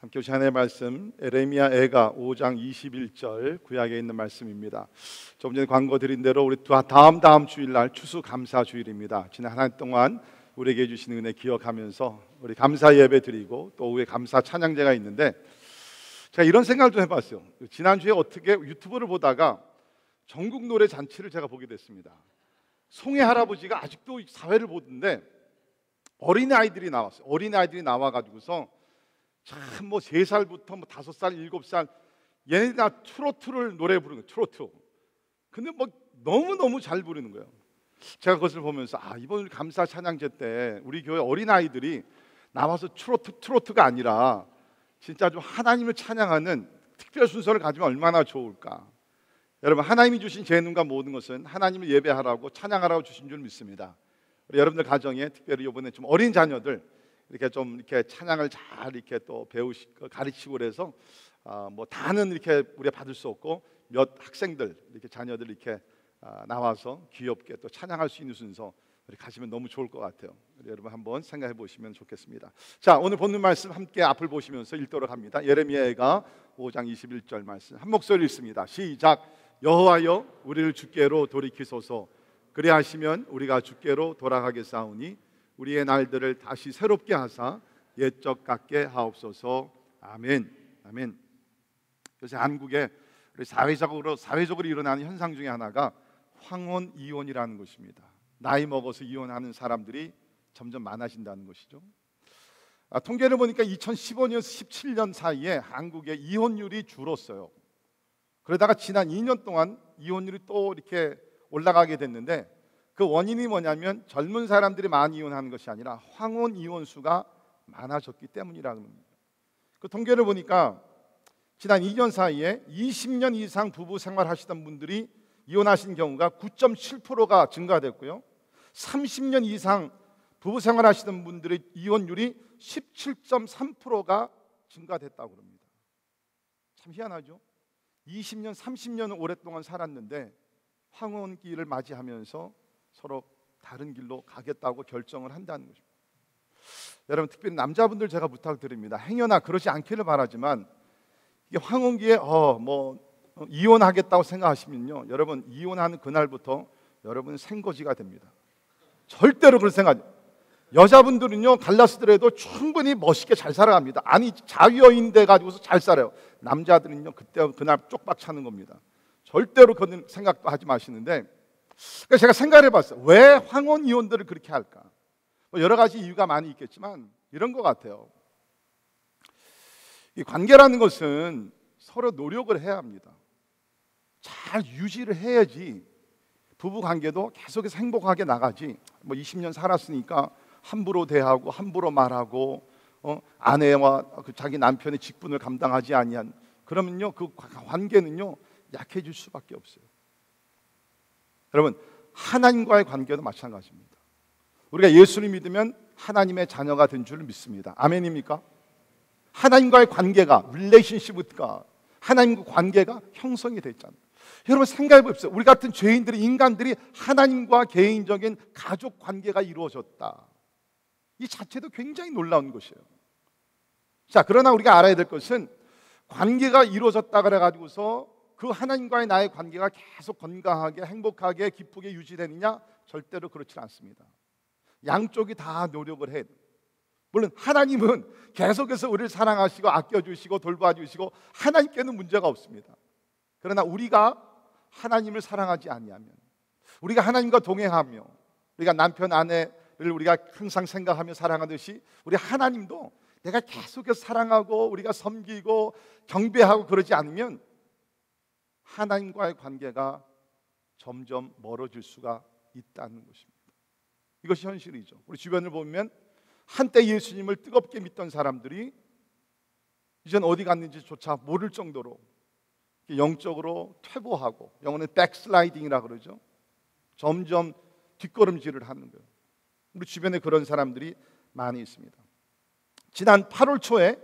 함께 오신 하나님의 말씀 에레미야 애가 5장 21절 구약에 있는 말씀입니다. 조금 전에 광고 드린 대로 우리 다음 다음 주일날 추수 감사 주일입니다. 지난 한 해 동안 우리에게 주신 은혜 기억하면서 우리 감사 예배 드리고 또 오후에 감사 찬양제가 있는데 제가 이런 생각을 좀 해봤어요. 지난주에 어떻게 유튜브를 보다가 전국 노래 잔치를 제가 보게 됐습니다. 송해 할아버지가 아직도 사회를 보는데 어린 아이들이 나왔어요. 어린 아이들이 나와가지고서 참 뭐 세 살부터 뭐 다섯 살, 일곱 살 얘네들 다 트로트를 노래 부르는 거예요. 트로트. 근데 뭐 너무 너무 잘 부르는 거예요. 제가 그것을 보면서 아 이번 감사 찬양제 때 우리 교회 어린 아이들이 나와서 트로트 트로트가 아니라 진짜 좀 하나님을 찬양하는 특별 순서를 가지면 얼마나 좋을까. 여러분 하나님이 주신 재능과 모든 것은 하나님을 예배하라고 찬양하라고 주신 줄 믿습니다. 여러분들 가정에 특별히 이번에 좀 어린 자녀들 이렇게 좀 이렇게 찬양을 잘 이렇게 또 배우시 가르치고 그래서 아, 뭐 다는 이렇게 우리가 받을 수 없고 몇 학생들 이렇게 자녀들 이렇게 아, 나와서 귀엽게 또 찬양할 수 있는 순서 우리 가시면 너무 좋을 것 같아요. 여러분 한번 생각해 보시면 좋겠습니다. 자 오늘 본문 말씀 함께 앞을 보시면서 읽도록 합니다. 예레미야가 5장 21절 말씀 한 목소리 읽습니다. 시작 여호와여 우리를 주께로 돌이키소서 그리하시면 우리가 주께로 돌아가겠사오니 우리의 날들을 다시 새롭게 하사 옛적 같게 하옵소서. 아멘. 아멘. 요새 한국에 사회적으로 사회적으로 일어나는 현상 중에 하나가 황혼 이혼이라는 것입니다. 나이 먹어서 이혼하는 사람들이 점점 많아진다는 것이죠. 아, 통계를 보니까 2015년에서 17년 사이에 한국의 이혼율이 줄었어요. 그러다가 지난 2년 동안 이혼율이 또 이렇게 올라가게 됐는데 그 원인이 뭐냐면 젊은 사람들이 많이 이혼하는 것이 아니라 황혼 이혼 수가 많아졌기 때문이라는 겁니다. 그 통계를 보니까 지난 2년 사이에 20년 이상 부부 생활하시던 분들이 이혼하신 경우가 9.7%가 증가됐고요. 30년 이상 부부 생활하시던 분들의 이혼율이 17.3%가 증가됐다고 합니다. 참 희한하죠? 20년, 30년을 오랫동안 살았는데 황혼기를 맞이하면서 서로 다른 길로 가겠다고 결정을 한다는 거죠. 여러분 특별히 남자분들 제가 부탁드립니다. 행여나 그러지 않기를 바라지만 이게 황혼기에 어뭐 어, 이혼하겠다고 생각하시면요, 여러분 이혼하는 그날부터 여러분 생거지가 됩니다. 절대로 그런 생각. 여자분들은요 갈라스더라도 충분히 멋있게 잘 살아갑니다. 아니 자유여인 돼 가지고서 잘 살아요. 남자들은요 그때 그날 쪽박 차는 겁니다. 절대로 그런 생각도 하지 마시는데 그러니까 제가 생각을 해봤어요. 왜 황혼 이혼들을 그렇게 할까? 뭐 여러 가지 이유가 많이 있겠지만 이런 것 같아요. 이 관계라는 것은 서로 노력을 해야 합니다. 잘 유지를 해야지 부부 관계도 계속해서 행복하게 나가지. 뭐 20년 살았으니까 함부로 대하고 함부로 말하고 어? 아내와 그 자기 남편의 직분을 감당하지 아니한 그러면요 그 관계는요 약해질 수밖에 없어요. 여러분 하나님과의 관계도 마찬가지입니다. 우리가 예수를 믿으면 하나님의 자녀가 된줄 믿습니다. 아멘입니까? 하나님과의 관계가 릴레이션십과 하나님과 관계가 형성이 됐잖아요. 여러분 생각해 보십시오. 우리 같은 죄인들이 인간들이 하나님과 개인적인 가족 관계가 이루어졌다. 이 자체도 굉장히 놀라운 것이에요. 자, 그러나 우리가 알아야 될 것은 관계가 이루어졌다 그래 가지고서 그 하나님과의 나의 관계가 계속 건강하게 행복하게 기쁘게 유지되느냐? 절대로 그렇지 않습니다. 양쪽이 다 노력을 해. 물론 하나님은 계속해서 우리를 사랑하시고 아껴주시고 돌봐주시고 하나님께는 문제가 없습니다. 그러나 우리가 하나님을 사랑하지 아니하면 우리가 하나님과 동행하며 우리가 남편 아내를 우리가 항상 생각하며 사랑하듯이 우리 하나님도 내가 계속해서 사랑하고 우리가 섬기고 경배하고 그러지 않으면 하나님과의 관계가 점점 멀어질 수가 있다는 것입니다. 이것이 현실이죠. 우리 주변을 보면 한때 예수님을 뜨겁게 믿던 사람들이 이젠 어디 갔는지조차 모를 정도로 영적으로 퇴보하고 영어는 백슬라이딩이라 그러죠. 점점 뒷걸음질을 하는 거예요. 우리 주변에 그런 사람들이 많이 있습니다. 지난 8월 초에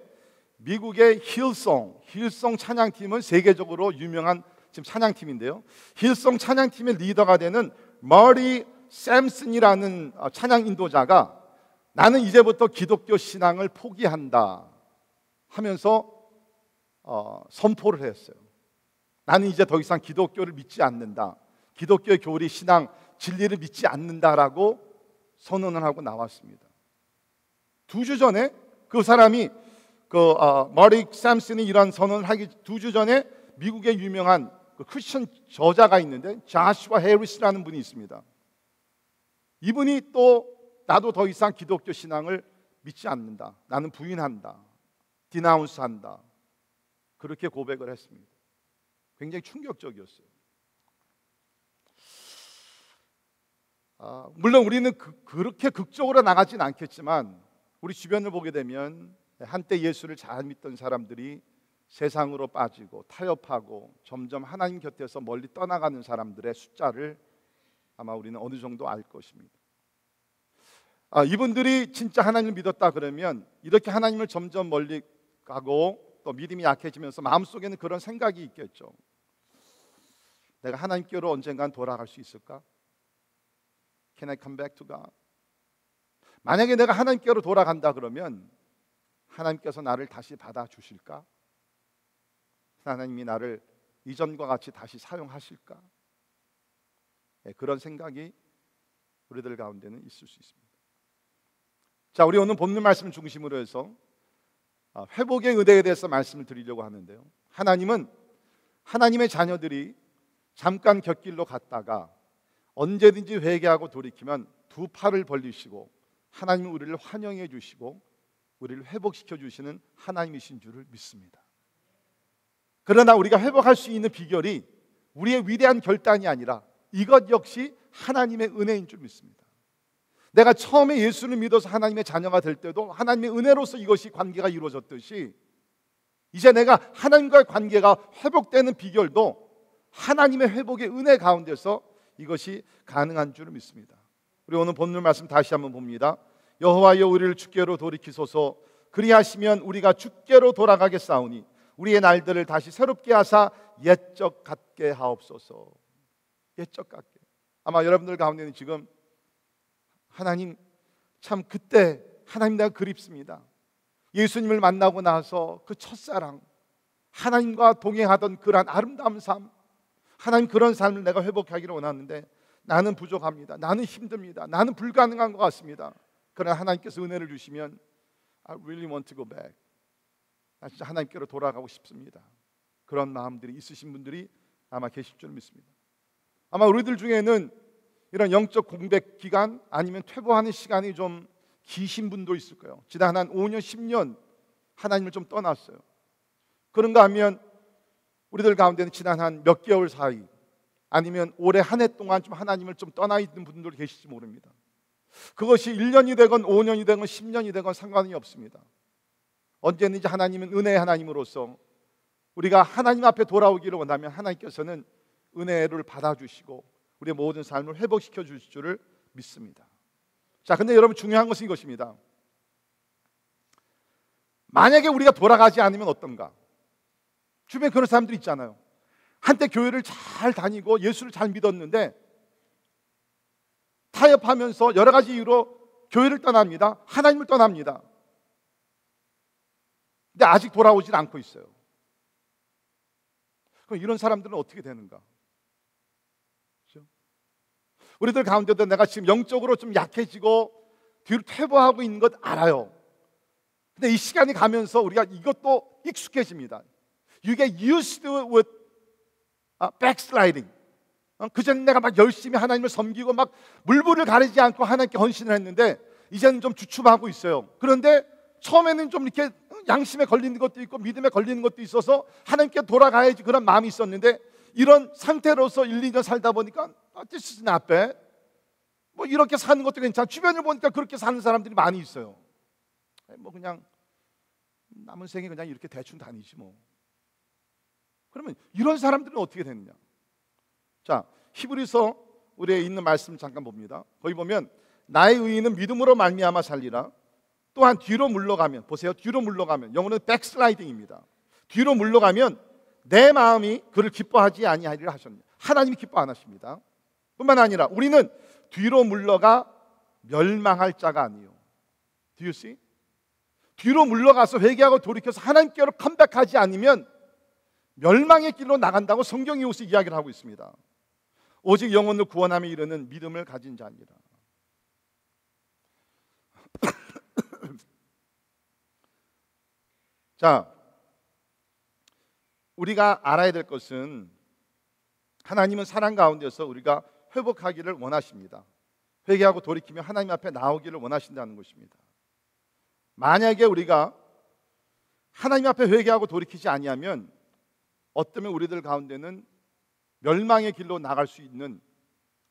미국의 힐송, 힐송 찬양팀은 세계적으로 유명한 지금 찬양팀인데요. 힐송 찬양팀의 리더가 되는 머리 샘슨이라는 어, 찬양 인도자가 나는 이제부터 기독교 신앙을 포기한다 하면서 어, 선포를 했어요. 나는 이제 더 이상 기독교를 믿지 않는다. 기독교의 교리, 신앙, 진리를 믿지 않는다라고 선언을 하고 나왔습니다. 두 주 전에 그 사람이 그 어, 머리 샘슨이 이런 선언을 하기 두 주 전에 미국의 유명한 그 크리스천 저자가 있는데 자슈아 해리스라는 분이 있습니다. 이분이 또 나도 더 이상 기독교 신앙을 믿지 않는다. 나는 부인한다. 디나운스한다. 그렇게 고백을 했습니다. 굉장히 충격적이었어요. 아, 물론 우리는 그, 렇게 극적으로 나가진 않겠지만 우리 주변을 보게 되면 한때 예수를 잘 믿던 사람들이 세상으로 빠지고 타협하고 점점 하나님 곁에서 멀리 떠나가는 사람들의 숫자를 아마 우리는 어느 정도 알 것입니다. 아, 이분들이 진짜 하나님을 믿었다 그러면 이렇게 하나님을 점점 멀리 가고 또 믿음이 약해지면서 마음속에는 그런 생각이 있겠죠. 내가 하나님께로 언젠간 돌아갈 수 있을까? Can I come back to God? 만약에 내가 하나님께로 돌아간다 그러면 하나님께서 나를 다시 받아 주실까? 하나님이 나를 이전과 같이 다시 사용하실까? 네, 그런 생각이 우리들 가운데는 있을 수 있습니다. 자, 우리 오늘 본문 말씀 중심으로 해서 아, 회복의 의대에 대해서 말씀을 드리려고 하는데요. 하나님은 하나님의 자녀들이 잠깐 곁길로 갔다가 언제든지 회개하고 돌이키면 두 팔을 벌리시고 하나님은 우리를 환영해 주시고 우리를 회복시켜 주시는 하나님이신 줄을 믿습니다. 그러나 우리가 회복할 수 있는 비결이 우리의 위대한 결단이 아니라 이것 역시 하나님의 은혜인 줄 믿습니다. 내가 처음에 예수를 믿어서 하나님의 자녀가 될 때도 하나님의 은혜로서 이것이 관계가 이루어졌듯이 이제 내가 하나님과의 관계가 회복되는 비결도 하나님의 회복의 은혜 가운데서 이것이 가능한 줄을 믿습니다. 우리 오늘 본문 말씀 다시 한번 봅니다. 여호와여 우리를 주께로 돌이키소서 그리하시면 우리가 주께로 돌아가겠사오니 우리의 날들을 다시 새롭게 하사 옛적 같게 하옵소서. 옛적 같게. 아마 여러분들 가운데는 지금 하나님 참 그때 하나님 내가 그립습니다. 예수님을 만나고 나서 그 첫사랑 하나님과 동행하던 그러한 아름다운 삶 하나님 그런 삶을 내가 회복하기를 원하는데 나는 부족합니다. 나는 힘듭니다. 나는 불가능한 것 같습니다. 그러나 하나님께서 은혜를 주시면 I really want to go back. 나 진짜 하나님께로 돌아가고 싶습니다. 그런 마음들이 있으신 분들이 아마 계실 줄 믿습니다. 아마 우리들 중에는 이런 영적 공백 기간 아니면 퇴보하는 시간이 좀 기신 분도 있을 거예요. 지난 한 5년, 10년 하나님을 좀 떠났어요. 그런가 하면 우리들 가운데는 지난 한 몇 개월 사이 아니면 올해 한 해 동안 좀 하나님을 좀 떠나 있는 분들 계실지 모릅니다. 그것이 1년이 되건 5년이 되건 10년이 되건 상관이 없습니다. 언제든지 하나님은 은혜의 하나님으로서 우리가 하나님 앞에 돌아오기를 원하면 하나님께서는 은혜를 받아주시고 우리의 모든 삶을 회복시켜 주실 줄을 믿습니다. 자, 근데 여러분 중요한 것은 이것입니다. 만약에 우리가 돌아가지 않으면 어떤가? 주변에 그런 사람들 있잖아요. 한때 교회를 잘 다니고 예수를 잘 믿었는데 타협하면서 여러 가지 이유로 교회를 떠납니다. 하나님을 떠납니다. 근데 아직 돌아오질 않고 있어요. 그럼 이런 사람들은 어떻게 되는가? 우리들 가운데도 내가 지금 영적으로 좀 약해지고 뒤로 퇴보하고 있는 것 알아요. 근데 이 시간이 가면서 우리가 이것도 익숙해집니다. You get used with backsliding. 어, 그전 내가 막 열심히 하나님을 섬기고 막 물불을 가리지 않고 하나님께 헌신을 했는데 이제는 좀 주춤하고 있어요. 그런데 처음에는 좀 이렇게 양심에 걸리는 것도 있고 믿음에 걸리는 것도 있어서 하나님께 돌아가야지 그런 마음이 있었는데 이런 상태로서 1, 2년 살다 보니까 this is. 뭐 이렇게 사는 것도 괜찮아. 주변을 보니까 그렇게 사는 사람들이 많이 있어요. 뭐 그냥 남은 생에 그냥 이렇게 대충 다니지 뭐. 그러면 이런 사람들은 어떻게 되느냐? 자, 히브리서 우리에 있는 말씀 잠깐 봅니다. 거기 보면 나의 의인은 믿음으로 말미암아 살리라. 또한 뒤로 물러가면 보세요. 뒤로 물러가면 영어는 백슬라이딩입니다. 뒤로 물러가면 내 마음이 그를 기뻐하지 아니하리라 하셨네. 하나님이 기뻐 안 하십니다. 뿐만 아니라 우리는 뒤로 물러가 멸망할 자가 아니요. Do see? 뒤로 물러가서 회개하고 돌이켜서 하나님께로 컴백하지 않으면 멸망의 길로 나간다고 성경이 여기서 이야기를 하고 있습니다. 오직 영혼을 구원함에 이르는 믿음을 가진 자입니다. 자, 우리가 알아야 될 것은 하나님은 사랑 가운데서 우리가 회복하기를 원하십니다. 회개하고 돌이키며 하나님 앞에 나오기를 원하신다는 것입니다. 만약에 우리가 하나님 앞에 회개하고 돌이키지 아니하면 어쩌면 우리들 가운데는 멸망의 길로 나갈 수 있는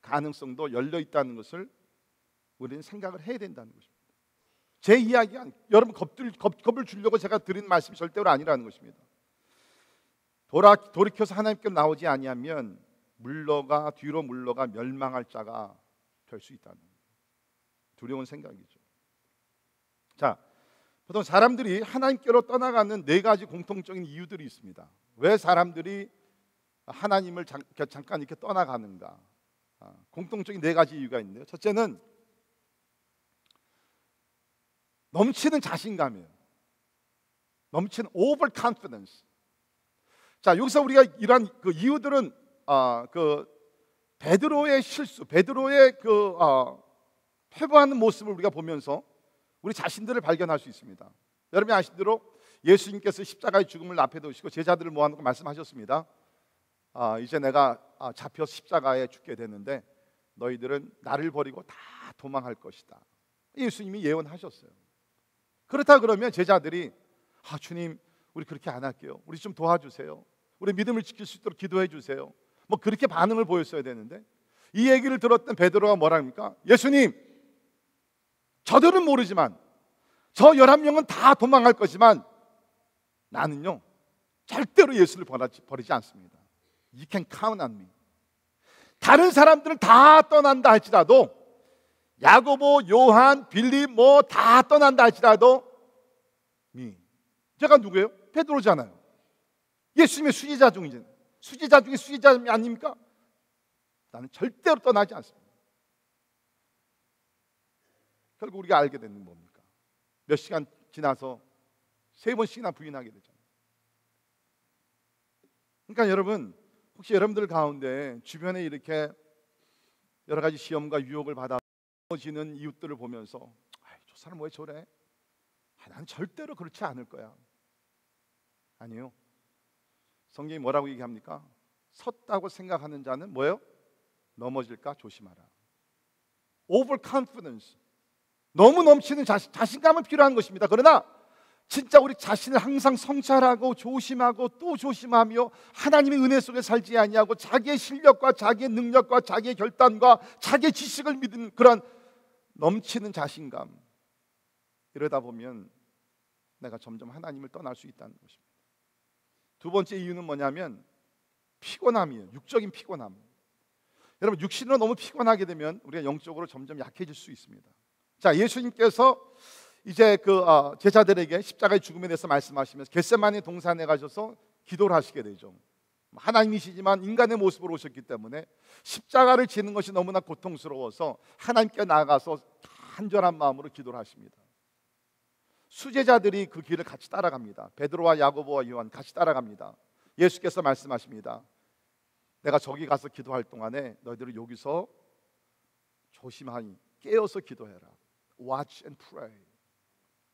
가능성도 열려 있다는 것을 우리는 생각을 해야 된다는 것입니다. 제 이야기가 여러분 겁들, 겁, 겁을 주려고 제가 드린 말씀이 절대로 아니라는 것입니다. 돌아, 돌이켜서 하나님께 나오지 아니하면 물러가 뒤로 물러가 멸망할 자가 될 수 있다는 두려운 생각이죠. 자, 보통 사람들이 하나님께로 떠나가는 네 가지 공통적인 이유들이 있습니다. 왜 사람들이 하나님을 잠, 깐 이렇게 떠나가는가? 아, 공통적인 네 가지 이유가 있는데요. 첫째는 넘치는 자신감이에요. 넘치는 over confidence. 자, 여기서 우리가 이러한 그 이유들은 아, 그 베드로의 실수, 베드로의 그 어, 회부하는 모습을 우리가 보면서 우리 자신들을 발견할 수 있습니다. 여러분이 아신 대로 예수님께서 십자가의 죽음을 앞에 두시고 제자들을 모아놓고 말씀하셨습니다. 아, 이제 내가 아, 잡혀 십자가에 죽게 되는데 너희들은 나를 버리고 다 도망할 것이다. 예수님이 예언하셨어요. 그렇다 그러면 제자들이 아 주님 우리 그렇게 안 할게요. 우리 좀 도와주세요. 우리 믿음을 지킬 수 있도록 기도해 주세요. 뭐 그렇게 반응을 보였어야 되는데 이 얘기를 들었던 베드로가 뭐라 합니까? 예수님 저들은 모르지만 저 11명은 다 도망갈 거지만 나는요 절대로 예수를 버리지 않습니다. You can count on me. 다른 사람들은 다 떠난다 할지라도 야고보, 요한, 빌립 뭐 다 떠난다 할지라도 미. 제가 누구예요? 베드로잖아요. 예수님의 수제자 중이잖아요. 수제자 중에 수제자 아닙니까? 나는 절대로 떠나지 않습니다. 결국 우리가 알게 되는 뭡니까? 몇 시간 지나서 세 번씩이나 부인하게 되잖아요. 그러니까 여러분 혹시 여러분들 가운데 주변에 이렇게 여러 가지 시험과 유혹을 받아 지는 이웃들을 보면서 아, 저 사람 왜 저래? 아, 난 절대로 그렇지 않을 거야. 아니요. 성경이 뭐라고 얘기합니까? 섰다고 생각하는 자는 뭐예요? 넘어질까 조심하라. over confidence. 너무 넘치는 자신, 자신감은 필요한 것입니다. 그러나 진짜 우리 자신을 항상 성찰하고 조심하고 또 조심하며 하나님의 은혜 속에 살지 아니하고 자기의 실력과 자기의 능력과 자기의 결단과 자기의 지식을 믿는 그런 넘치는 자신감 이러다 보면 내가 점점 하나님을 떠날 수 있다는 것입니다. 두 번째 이유는 뭐냐면 피곤함이에요. 육적인 피곤함. 여러분 육신으로 너무 피곤하게 되면 우리가 영적으로 점점 약해질 수 있습니다. 자, 예수님께서 이제 그 어, 제자들에게 십자가의 죽음에 대해서 말씀하시면서 겟세마네 동산에 가셔서 기도를 하시게 되죠. 하나님이시지만 인간의 모습으로 오셨기 때문에 십자가를 지는 것이 너무나 고통스러워서 하나님께 나가서 간절한 마음으로 기도를 하십니다. 수제자들이 그 길을 같이 따라갑니다. 베드로와 야고보와 요한 같이 따라갑니다. 예수께서 말씀하십니다. 내가 저기 가서 기도할 동안에 너희들은 여기서 조심하니 깨어서 기도해라. Watch and pray.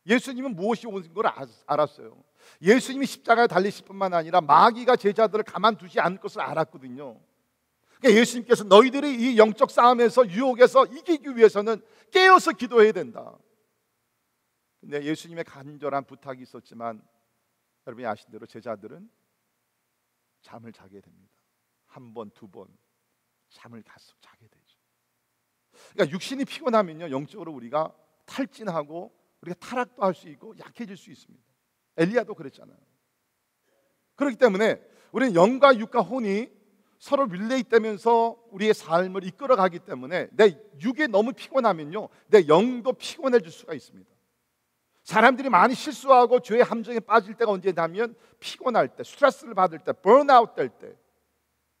예수님은 무엇이 온 걸 알았어요. 예수님이 십자가에 달리실 뿐만 아니라 마귀가 제자들을 가만두지 않을 것을 알았거든요. 그러니까 예수님께서 너희들이 이 영적 싸움에서 유혹에서 이기기 위해서는 깨어서 기도해야 된다. 근데 예수님의 간절한 부탁이 있었지만 여러분이 아신 대로 제자들은 잠을 자게 됩니다. 한 번, 두 번 잠을 계속 자게 되죠. 그러니까 육신이 피곤하면요 영적으로 우리가 탈진하고 우리가 타락도 할 수 있고 약해질 수 있습니다. 엘리야도 그랬잖아요. 그렇기 때문에 우리는 영과 육과 혼이 서로 릴레이되면서 우리의 삶을 이끌어가기 때문에 내 육이 너무 피곤하면요 내 영도 피곤해질 수가 있습니다. 사람들이 많이 실수하고 죄의 함정에 빠질 때가 언제냐면 피곤할 때, 스트레스를 받을 때, 번아웃 될 때.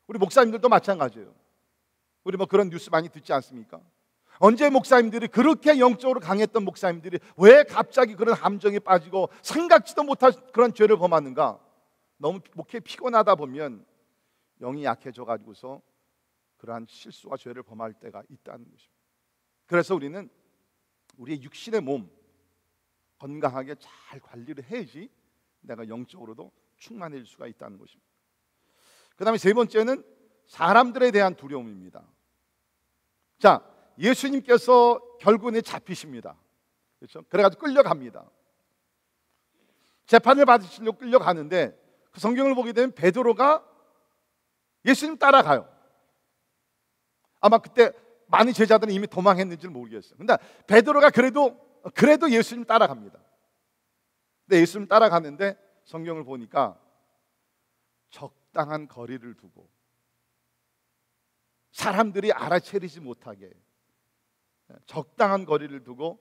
우리 목사님들도 마찬가지예요. 우리 뭐 그런 뉴스 많이 듣지 않습니까? 언제 목사님들이 그렇게 영적으로 강했던 목사님들이 왜 갑자기 그런 함정에 빠지고 생각지도 못할 그런 죄를 범하는가? 너무 목회 피곤하다 보면 영이 약해져 가지고서 그러한 실수와 죄를 범할 때가 있다는 것입니다. 그래서 우리는 우리의 육신의 몸 건강하게 잘 관리를 해야지 내가 영적으로도 충만해질 수가 있다는 것입니다. 그다음에 세 번째는 사람들에 대한 두려움입니다. 자, 예수님께서 결국은 잡히십니다. 그렇죠? 그래가지고 끌려갑니다. 재판을 받으시려고 끌려가는데 그 성경을 보게 되면 베드로가 예수님 따라가요. 아마 그때 많은 제자들은 이미 도망했는지 모르겠어요. 근데 베드로가 그래도 그래도 예수님 따라갑니다. 근데 예수님 따라가는데 성경을 보니까 적당한 거리를 두고 사람들이 알아채리지 못하게 적당한 거리를 두고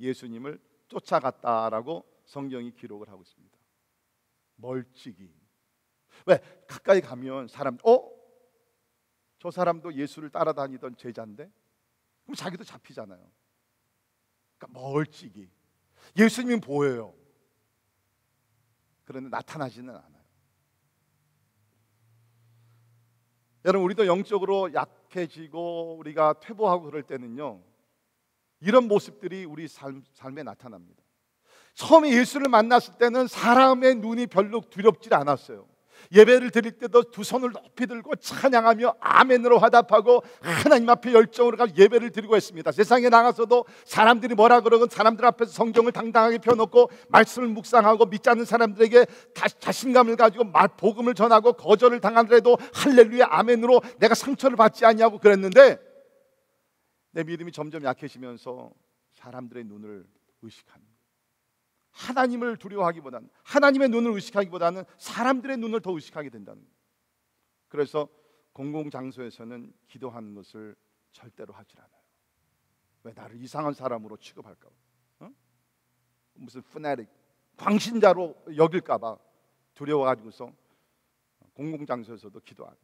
예수님을 쫓아갔다라고 성경이 기록을 하고 있습니다. 멀찍이. 왜 가까이 가면 사람 어? 저 사람도 예수를 따라다니던 제자인데 그럼 자기도 잡히잖아요. 그러니까 멀찍이. 예수님은 보여요. 그런데 나타나지는 않아요. 여러분 우리도 영적으로 약해지고 우리가 퇴보하고 그럴 때는요. 이런 모습들이 우리 삶, 삶에 나타납니다. 처음에 예수를 만났을 때는 사람의 눈이 별로 두렵지 않았어요. 예배를 드릴 때도 두 손을 높이 들고 찬양하며 아멘으로 화답하고 하나님 앞에 열정으로 가 예배를 드리고 했습니다. 세상에 나가서도 사람들이 뭐라 그러건 사람들 앞에서 성경을 당당하게 펴놓고 말씀을 묵상하고 믿지 않는 사람들에게 자신감을 가지고 말 복음을 전하고 거절을 당하더라도 할렐루야 아멘으로 내가 상처를 받지 않냐고 그랬는데 내 믿음이 점점 약해지면서 사람들의 눈을 의식합니다. 하나님을 두려워하기보다는 하나님의 눈을 의식하기보다는 사람들의 눈을 더 의식하게 된다는. 그래서 공공 장소에서는 기도하는 것을 절대로 하질 않아요. 왜 나를 이상한 사람으로 취급할까 봐. 어? 무슨 프나릭 광신자로 여길까 봐 두려워 가지고서 공공 장소에서도 기도 안 해요.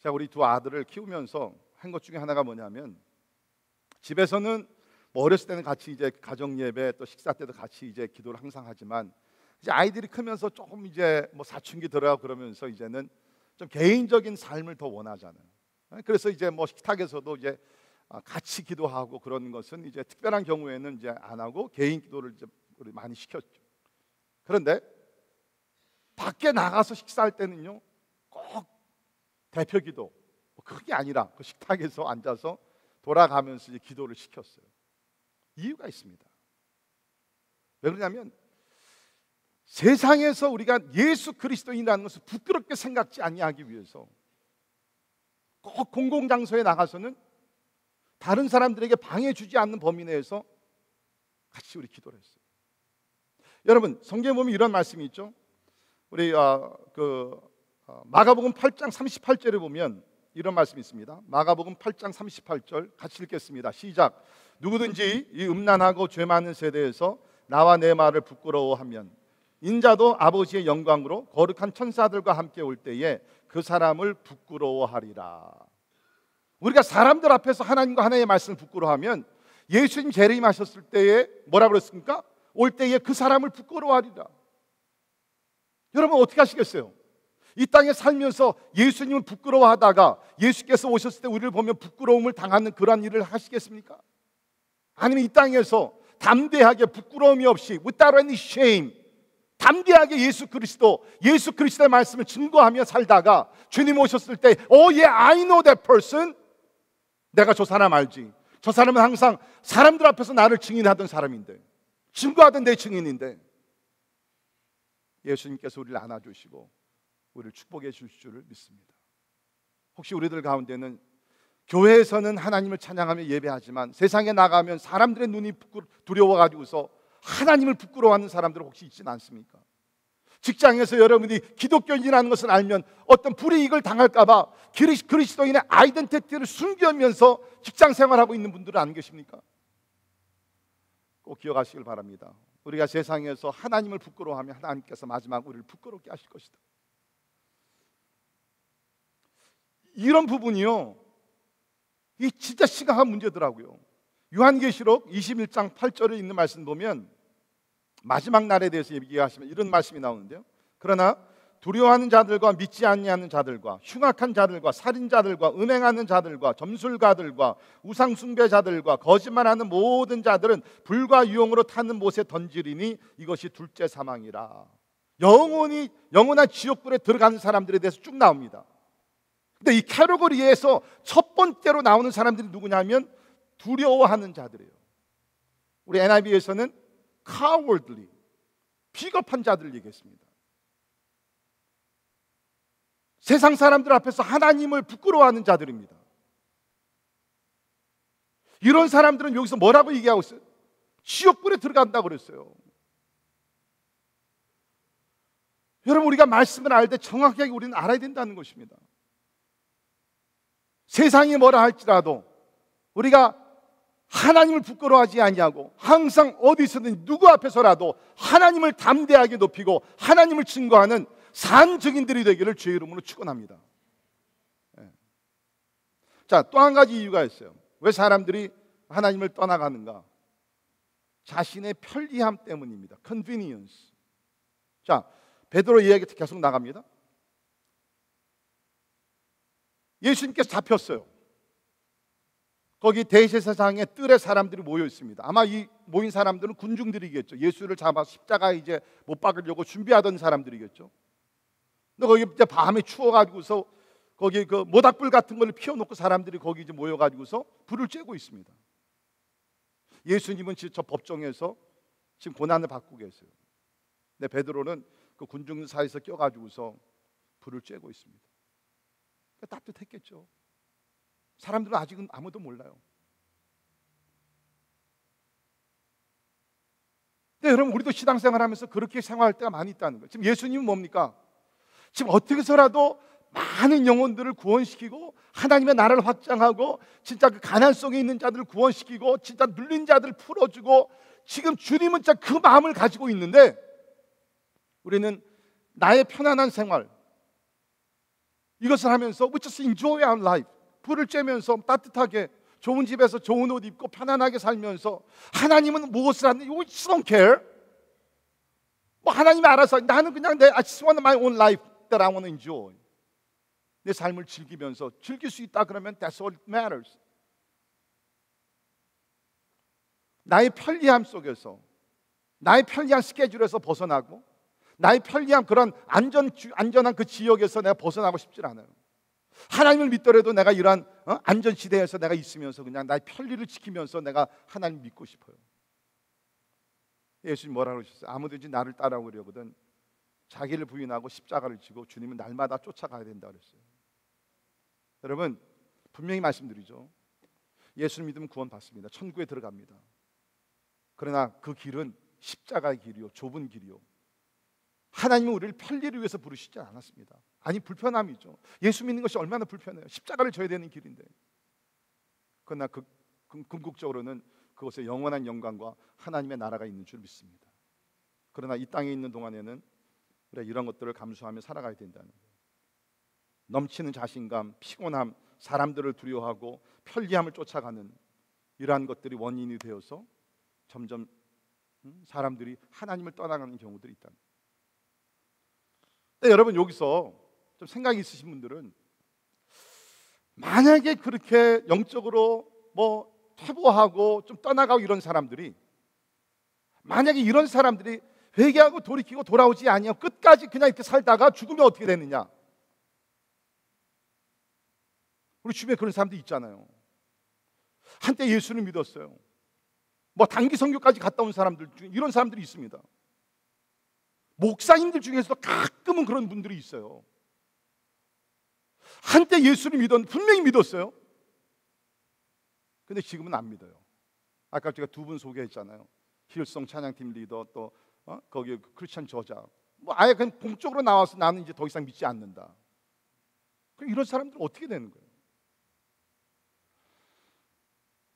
자, 우리 두 아들을 키우면서 한 것 중에 하나가 뭐냐면 집에서는 뭐 어렸을 때는 같이 이제 가정 예배 또 식사 때도 같이 이제 기도를 항상 하지만 이제 아이들이 크면서 조금 이제 뭐 사춘기 들어가고 그러면서 이제는 좀 개인적인 삶을 더 원하잖아요. 그래서 이제 뭐 식탁에서도 이제 아, 같이 기도하고 그런 것은 이제 특별한 경우에는 이제 안 하고 개인 기도를 이제 많이 시켰죠. 그런데 밖에 나가서 식사할 때는요 꼭 대표 기도 뭐 그게 아니라 그 식탁에서 앉아서 돌아가면서 이제 기도를 시켰어요. 이유가 있습니다. 왜 그러냐면 세상에서 우리가 예수 그리스도인이라는 것을 부끄럽게 생각지 아니하기 위해서 꼭 공공 장소에 나가서는 다른 사람들에게 방해 주지 않는 범위 내에서 같이 우리 기도를 했어요. 여러분 성경에 보면 이런 말씀이 있죠. 우리 어, 그 어, 마가복음 8장 38절에 보면 이런 말씀이 있습니다. 마가복음 8장 38절 같이 읽겠습니다. 시작. 누구든지 이 음란하고 죄 많은 세대에서 나와 내 말을 부끄러워하면 인자도 아버지의 영광으로 거룩한 천사들과 함께 올 때에 그 사람을 부끄러워하리라. 우리가 사람들 앞에서 하나님과 하나님의 말씀을 부끄러워하면 예수님 재림하셨을 때에 뭐라 그랬습니까? 올 때에 그 사람을 부끄러워하리라. 여러분 어떻게 하시겠어요? 이 땅에 살면서 예수님을 부끄러워하다가 예수께서 오셨을 때 우리를 보면 부끄러움을 당하는 그러한 일을 하시겠습니까? 아니면 이 땅에서 담대하게 부끄러움이 없이 without any shame 담대하게 예수 그리스도 예수 그리스도의 말씀을 증거하며 살다가 주님 오셨을 때 oh yeah I know that person 내가 저 사람 알지 저 사람은 항상 사람들 앞에서 나를 증인하던 사람인데 증거하던 내 증인인데 예수님께서 우리를 안아주시고 우리를 축복해 주실 줄을 믿습니다 혹시 우리들 가운데는 교회에서는 하나님을 찬양하며 예배하지만 세상에 나가면 사람들의 눈이 두려워 가지고서 하나님을 부끄러워하는 사람들 혹시 있지는 않습니까? 직장에서 여러분이 기독교인이라는 것을 알면 어떤 불이익을 당할까봐 그리스도인의 아이덴티티를 숨기면서 직장 생활하고 있는 분들은 안 계십니까? 꼭 기억하시길 바랍니다. 우리가 세상에서 하나님을 부끄러워하면 하나님께서 마지막 우리를 부끄럽게 하실 것이다. 이런 부분이요. 이 진짜 심각한 문제더라고요. 요한계시록 21장 8절에 있는 말씀 보면 마지막 날에 대해서 얘기하시면 이런 말씀이 나오는데요. 그러나 두려워하는 자들과 믿지 아니하는 자들과 흉악한 자들과 살인자들과 음행하는 자들과 점술가들과 우상 숭배자들과 거짓말하는 모든 자들은 불과 유용으로 타는 못에 던지리니 이것이 둘째 사망이라. 영원히 영원한 지옥불에 들어가는 사람들에 대해서 쭉 나옵니다. 근데 이 캐러거리에서 첫 번째로 나오는 사람들이 누구냐면 두려워하는 자들이에요. 우리 NIV에서는 cowardly 비겁한 자들 얘기했습니다. 세상 사람들 앞에서 하나님을 부끄러워하는 자들입니다. 이런 사람들은 여기서 뭐라고 얘기하고 있어요? 지옥불에 들어간다 그랬어요. 여러분 우리가 말씀을 알 때 정확하게 우리는 알아야 된다는 것입니다. 세상이 뭐라 할지라도 우리가 하나님을 부끄러워하지 아니하고 항상 어디서든 누구 앞에서라도 하나님을 담대하게 높이고 하나님을 증거하는 산 증인들이 되기를 주의 이름으로 축원합니다. 예. 자, 또 한 가지 이유가 있어요. 왜 사람들이 하나님을 떠나가는가? 자신의 편리함 때문입니다. convenience. 자, 베드로 이야기 계속 나갑니다. 예수님께서 잡혔어요. 거기 대제사장의 뜰에 사람들이 모여 있습니다. 아마 이 모인 사람들은 군중들이겠죠. 예수를 잡아 십자가 이제 못 박으려고 준비하던 사람들이겠죠. 근데 거기 이제 밤에 추워가지고서 거기 그 모닥불 같은 걸 피워놓고 사람들이 거기 이제 모여가지고서 불을 쬐고 있습니다. 예수님은 저 법정에서 지금 고난을 받고 계세요. 근데 베드로는 그 군중 사이에서 껴가지고서 불을 쬐고 있습니다. 그러니까 따뜻했겠죠. 사람들은 아직은 아무도 몰라요. 근데 여러분 우리도 신앙생활 하면서 그렇게 생활할 때가 많이 있다는 거예요. 지금 예수님은 뭡니까? 지금 어떻게 해서라도 많은 영혼들을 구원시키고 하나님의 나라를 확장하고 진짜 그 가난 속에 있는 자들을 구원시키고 진짜 눌린 자들을 풀어주고 지금 주님은 진짜 그 마음을 가지고 있는데 우리는 나의 편안한 생활 이것을 하면서 we just enjoy our life. 불을 쬐면서 따뜻하게 좋은 집에서 좋은 옷 입고 편안하게 살면서 하나님은 무엇을 하는데? You don't care. 뭐 하나님이 알아서 나는 그냥 내 I just want my own life that I want to enjoy. 내 삶을 즐기면서 즐길 수 있다 그러면 that's all matters. 나의 편리함 속에서 나의 편리한 스케줄에서 벗어나고 나의 편리한 그런 안전 안전한 그 지역에서 내가 벗어나고 싶지 않아요. 하나님을 믿더라도 내가 이러한 어? 안전 시대에서 내가 있으면서 그냥 나의 편리를 지키면서 내가 하나님 믿고 싶어요. 예수님 뭐라 그러셨어요? 아무든지 나를 따라오려거든 자기를 부인하고 십자가를 지고 주님은 날마다 쫓아가야 된다 그랬어요. 여러분 분명히 말씀드리죠. 예수를 믿으면 구원 받습니다. 천국에 들어갑니다. 그러나 그 길은 십자가의 길이요, 좁은 길이요. 하나님은 우리를 편리를 위해서 부르시지 않았습니다. 아니 불편함이죠. 예수 믿는 것이 얼마나 불편해요. 십자가를 져야 되는 길인데. 그러나 그, 궁극적으로는 그것에 영원한 영광과 하나님의 나라가 있는 줄 믿습니다. 그러나 이 땅에 있는 동안에는 그래 이런 것들을 감수하며 살아가야 된다는 거예요. 넘치는 자신감, 피곤함, 사람들을 두려워하고 편리함을 쫓아가는 이러한 것들이 원인이 되어서 점점 음, 사람들이 하나님을 떠나가는 경우들이 있다. 근데 여러분 여기서 좀 생각이 있으신 분들은 만약에 그렇게 영적으로 뭐 퇴보하고 좀 떠나가고 이런 사람들이 만약에 이런 사람들이 회개하고 돌이키고 돌아오지 아니하고 끝까지 그냥 이렇게 살다가 죽으면 어떻게 되느냐? 우리 주변에 그런 사람들 있잖아요. 한때 예수를 믿었어요. 뭐 단기 성교까지 갔다 온 사람들 중 이런 사람들이 있습니다. 목사님들 중에서도 가끔은 그런 분들이 있어요. 한때 예수를 믿었 분명히 믿었어요. 근데 지금은 안 믿어요. 아까 제가 두 분 소개했잖아요. 힐송 찬양팀 리더 또 어? 거기 크리스천 저자. 뭐 아예 그냥 공적으로 나와서 나는 이제 더 이상 믿지 않는다. 그럼 이런 사람들은 어떻게 되는 거예요?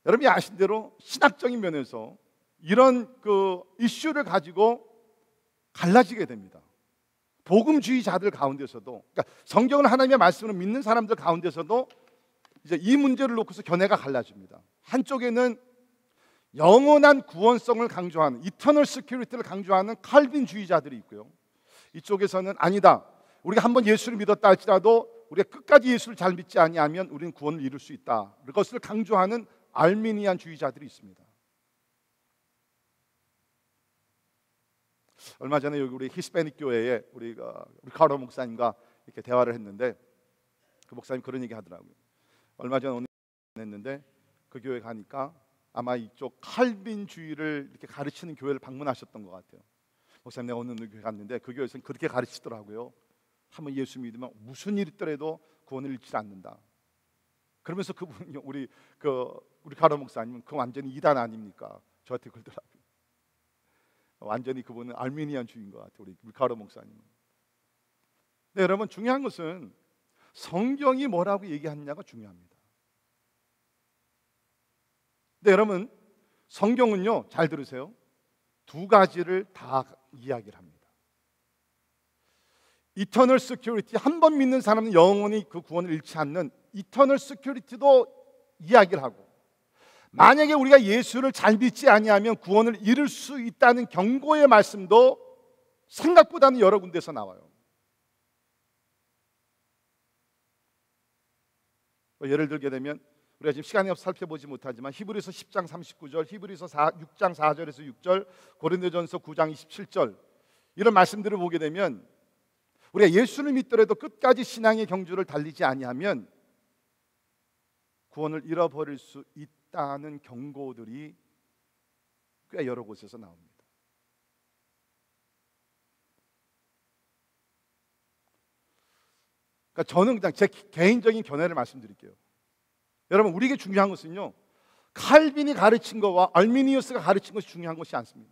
여러분이 아신 대로 신학적인 면에서 이런 그 이슈를 가지고 갈라지게 됩니다. 복음주의자들 가운데서도 그러니까 성경을 하나님의 말씀을 믿는 사람들 가운데서도 이제 이 문제를 놓고서 견해가 갈라집니다. 한쪽에는 영원한 구원성을 강조하는 eternal security를 강조하는 칼빈주의자들이 있고요. 이쪽에서는 아니다. 우리가 한번 예수를 믿었다 할지라도 우리가 끝까지 예수를 잘 믿지 아니하면 우리는 구원을 이룰 수 있다. 그것을 강조하는 알미니안 주의자들이 있습니다. 얼마 전에 여기 우리 히스패닉 교회에 우리가 우리 카로 목사님과 이렇게 대화를 했는데 그 목사님 그런 얘기 하더라고요. 얼마 전에 오늘 했는데 그 교회 가니까 아마 이쪽 칼빈주의를 이렇게 가르치는 교회를 방문하셨던 것 같아요. 목사님 내가 오늘 교회 갔는데 그 교회에서는 그렇게 가르치더라고요. 한번 예수 믿으면 무슨 일 있더라도 구원을 잃지 않는다. 그러면서 그분 우리 그 우리 가로 목사님은 그 완전히 이단 아닙니까? 저한테 그러더라고요. 완전히 그분은 알미니안 주인 것 같아요. 우리 가로 목사님은. 네, 여러분 중요한 것은 성경이 뭐라고 얘기하느냐가 중요합니다. 네, 여러분 성경은요 잘 들으세요. 두 가지를 다 이야기를 합니다. eternal security 한 번 믿는 사람은 영원히 그 구원을 잃지 않는 eternal security도 이야기를 하고 만약에 우리가 예수를 잘 믿지 아니하면 구원을 잃을 수 있다는 경고의 말씀도 생각보다는 여러 군데서 나와요. 뭐 예를 들게 되면 우리가 지금 시간이 없어 살펴보지 못하지만 히브리서 10장 39절, 히브리서 4, 6장 4절에서 6절, 고린도전서 9장 27절 이런 말씀들을 보게 되면 우리가 예수를 믿더라도 끝까지 신앙의 경주를 달리지 아니하면 구원을 잃어버릴 수 있다 는 경고들이 꽤 여러 곳에서 나옵니다. 그러니까 저는 그냥 제 개인적인 견해를 말씀드릴게요. 여러분 우리에게 중요한 것은요. 칼빈이 가르친 것과 알미니우스가 가르친 것이 중요한 것이 않습니다.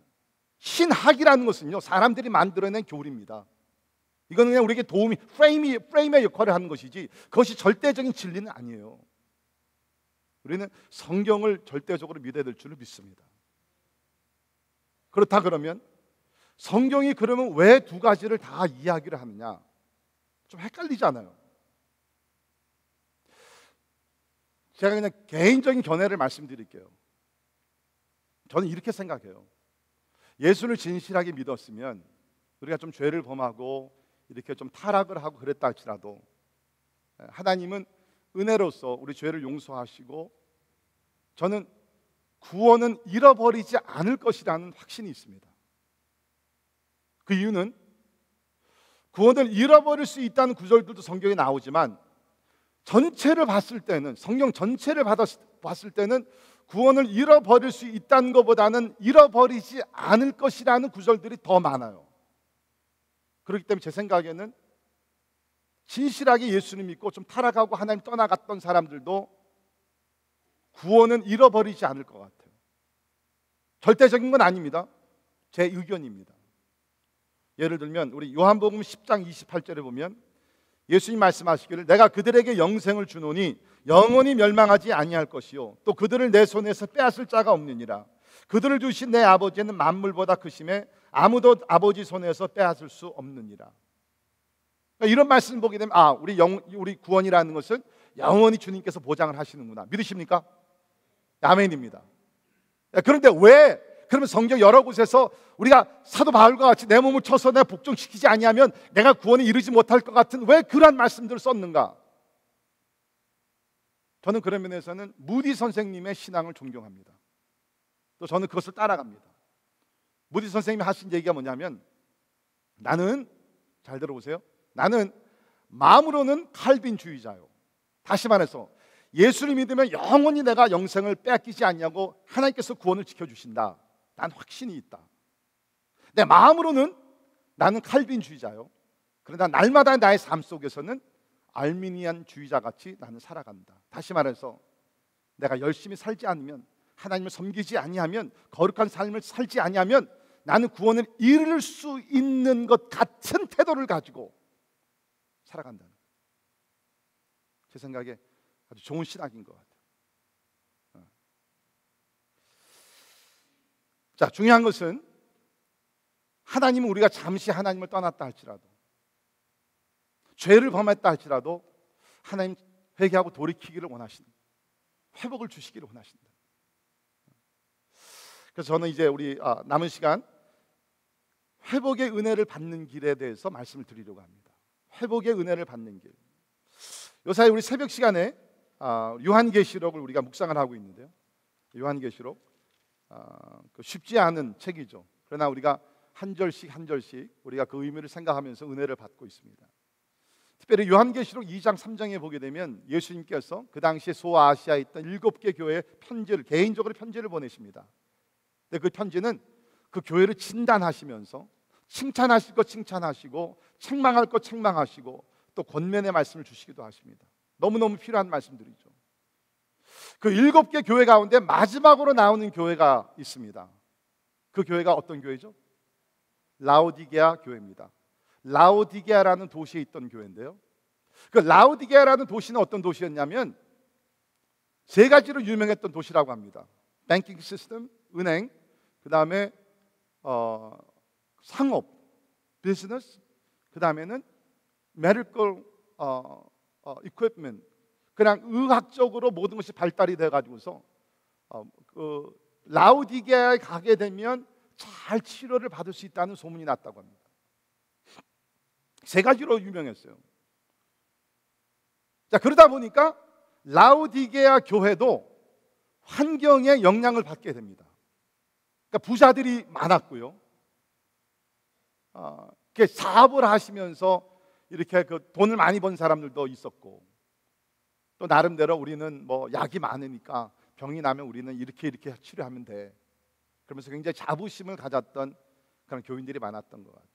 신학이라는 것은요. 사람들이 만들어낸 교리입니다. 이거는 그냥 우리에게 도움이 프레임이 프레임의 역할을 하는 것이지 그것이 절대적인 진리는 아니에요. 우리는 성경을 절대적으로 믿어야 될 줄을 믿습니다. 그렇다 그러면 성경이 그러면 왜 두 가지를 다 이야기를 하느냐? 좀 헷갈리잖아요. 제가 그냥 개인적인 견해를 말씀드릴게요. 저는 이렇게 생각해요. 예수를 진실하게 믿었으면 우리가 좀 죄를 범하고 이렇게 좀 타락을 하고 그랬다 할지라도 하나님은 은혜로서 우리 죄를 용서하시고 저는 구원은 잃어버리지 않을 것이라는 확신이 있습니다. 그 이유는 구원을 잃어버릴 수 있다는 구절들도 성경에 나오지만 전체를 봤을 때는 성경 전체를 봤을 때는 구원을 잃어버릴 수 있다는 것보다는 잃어버리지 않을 것이라는 구절들이 더 많아요. 그렇기 때문에 제 생각에는 진실하게 예수님 믿고 좀 타락하고 하나님 떠나갔던 사람들도 구원은 잃어버리지 않을 것 같아요. 절대적인 건 아닙니다. 제 의견입니다. 예를 들면 우리 요한복음 10장 28절에 보면 예수님 말씀하시기를 내가 그들에게 영생을 주노니 영원히 멸망하지 아니할 것이요 또 그들을 내 손에서 빼앗을 자가 없느니라 그들을 주신 내 아버지는 만물보다 크심에 아무도 아버지 손에서 빼앗을 수 없느니라. 이런 말씀 보게 되면 아 우리 영 우리 구원이라는 것은 영원히 주님께서 보장을 하시는구나 믿으십니까? 아멘입니다. 그런데 왜 그러면 성경 여러 곳에서 우리가 사도 바울과 같이 내 몸을 쳐서 내 복종시키지 아니하면 내가 구원에 이르지 못할 것 같은 왜 그러한 말씀들을 썼는가? 저는 그런 면에서는 무디 선생님의 신앙을 존경합니다. 또 저는 그것을 따라갑니다. 무디 선생님이 하신 얘기가 뭐냐면 나는 잘 들어보세요. 나는 마음으로는 칼빈주의자요. 다시 말해서 예수를 믿으면 영원히 내가 영생을 빼앗기지 않냐고 하나님께서 구원을 지켜주신다. 난 확신이 있다. 내 마음으로는 나는 칼빈주의자요. 그러나 날마다 나의 삶 속에서는 알미니안 주의자 같이 나는 살아간다. 다시 말해서 내가 열심히 살지 않으면 하나님을 섬기지 아니하면 거룩한 삶을 살지 아니하면 나는 구원을 이룰 수 있는 것 같은 태도를 가지고 살아간다는 제 생각에 아주 좋은 신학인 것 같아요. 어. 자, 중요한 것은 하나님은 우리가 잠시 하나님을 떠났다 할지라도 죄를 범했다 할지라도 하나님 회개하고 돌이키기를 원하신다. 회복을 주시기를 원하신다. 그래서 저는 이제 우리 아, 남은 시간 회복의 은혜를 받는 길에 대해서 말씀을 드리려고 합니다. 회복의 은혜를 받는 길. 요사이 우리 새벽 시간에 아, 요한계시록을 우리가 묵상을 하고 있는데요. 요한계시록 아, 그 쉽지 않은 책이죠. 그러나 우리가 한 절씩 한 절씩 우리가 그 의미를 생각하면서 은혜를 받고 있습니다. 특별히 요한계시록 2장 3장에 보게 되면 예수님께서 그 당시에 소아시아에 있던 일곱 개 교회에 편지를 개인적으로 편지를 보내십니다. 근데 그 편지는 그 교회를 진단하시면서 칭찬하실 것 칭찬하시고 책망할 것 책망하시고 또 권면의 말씀을 주시기도 하십니다. 너무너무 필요한 말씀들이죠. 그 일곱 개 교회 가운데 마지막으로 나오는 교회가 있습니다. 그 교회가 어떤 교회죠? 라오디게아 교회입니다. 라오디게아라는 도시에 있던 교회인데요. 그 라오디게아라는 도시는 어떤 도시였냐면 세 가지로 유명했던 도시라고 합니다. banking system, 은행, 그 다음에 어, 상업, 비즈니스, 그 다음에는 medical 어, 어, 그냥 의학적으로 모든 것이 발달이 돼 가지고서 어, 그 라우디게아에 가게 되면 잘 치료를 받을 수 있다는 소문이 났다고 합니다. 세 가지로 유명했어요. 자 그러다 보니까 라우디게아 교회도 환경에 영향을 받게 됩니다. 그러니까 부자들이 많았고요. 어, 사업을 하시면서 이렇게 그 돈을 많이 번 사람들도 있었고 또 나름대로 우리는 뭐 약이 많으니까 병이 나면 우리는 이렇게 이렇게 치료하면 돼. 그러면서 굉장히 자부심을 가졌던 그런 교인들이 많았던 것 같아요.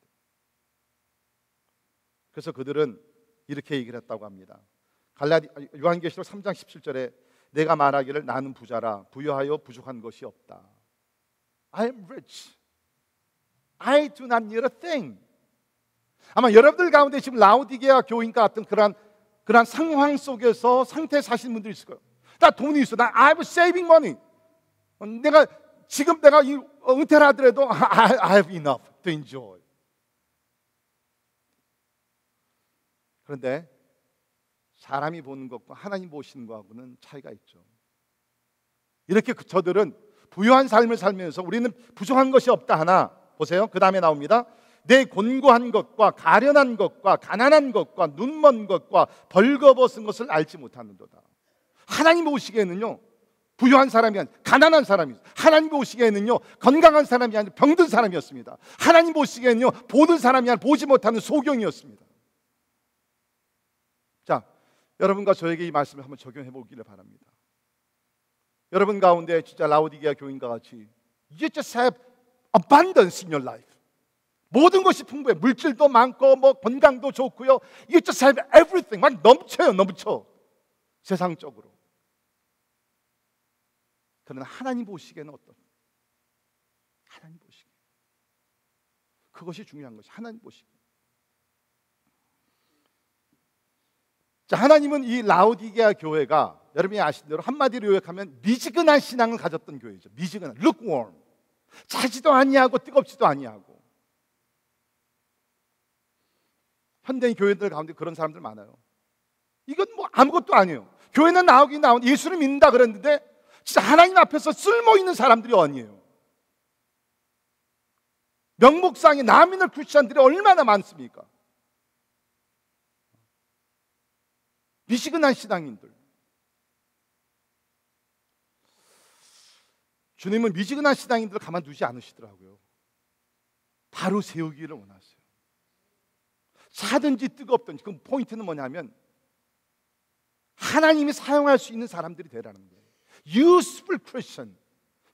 그래서 그들은 이렇게 얘기를 했다고 합니다. 갈라디 요한계시록 3장 17절에 내가 말하기를 나는 부자라 부여하여 부족한 것이 없다. I am rich. I do not need a thing. 아마 여러분들 가운데 지금 라우디게아 교인과 같은 그러한 그러한 상황 속에서 상태 사신 분들이 있을 거예요. 나 돈이 있어. 나 I have saving money. 내가 지금 내가 이 은퇴를 하더라도 I, I have enough to enjoy. 그런데 사람이 보는 것과 하나님 보시는 것하고는 차이가 있죠. 이렇게 그 저들은 부유한 삶을 살면서 우리는 부족한 것이 없다 하나 보세요. 그 다음에 나옵니다. 내 곤고한 것과 가련한 것과 가난한 것과 눈먼 것과 벌거벗은 것을 알지 못하는도다. 하나님 보시기에는요. 부유한 사람이 아니라 가난한 사람이 하나님 보시기에는요 건강한 사람이 아니라 병든 사람이었습니다. 하나님 보시기에는요 보는 사람이 아니라 보지 못하는 소경이었습니다. 자, 여러분과 저에게 이 말씀을 한번 적용해 보기를 바랍니다. 여러분 가운데 진짜 라우디게아 교인과 같이 just have abundance in your life. 모든 것이 풍부해. 물질도 많고 뭐 건강도 좋고요. You just have everything. 막 넘쳐요, 넘쳐. 세상적으로. 그러나 하나님 보시기에는 어떤? 하나님 보시기. 그것이 중요한 것이 하나님 보시기. 자, 하나님은 이 라우디게아 교회가 여러분이 아시는 대로 한마디로 요약하면 미지근한 신앙을 가졌던 교회죠. 미지근한, lukewarm. 차지도 아니하고 뜨겁지도 아니하고. 현대인 교회들 가운데 그런 사람들 많아요. 이건 뭐 아무것도 아니에요. 교회는 나오긴 나온 예수를 믿는다 그랬는데 진짜 하나님 앞에서 쓸모 있는 사람들이 아니에요. 명목상의 나미널 크리스천들이 얼마나 많습니까? 미시근한 신앙인들. 주님은 미지근한 신앙인들을 가만두지 않으시더라고요. 바로 세우기를 원하세요. 차든지 뜨겁든지 그 포인트는 뭐냐면 하나님이 사용할 수 있는 사람들이 되라는 거예요. useful Christian.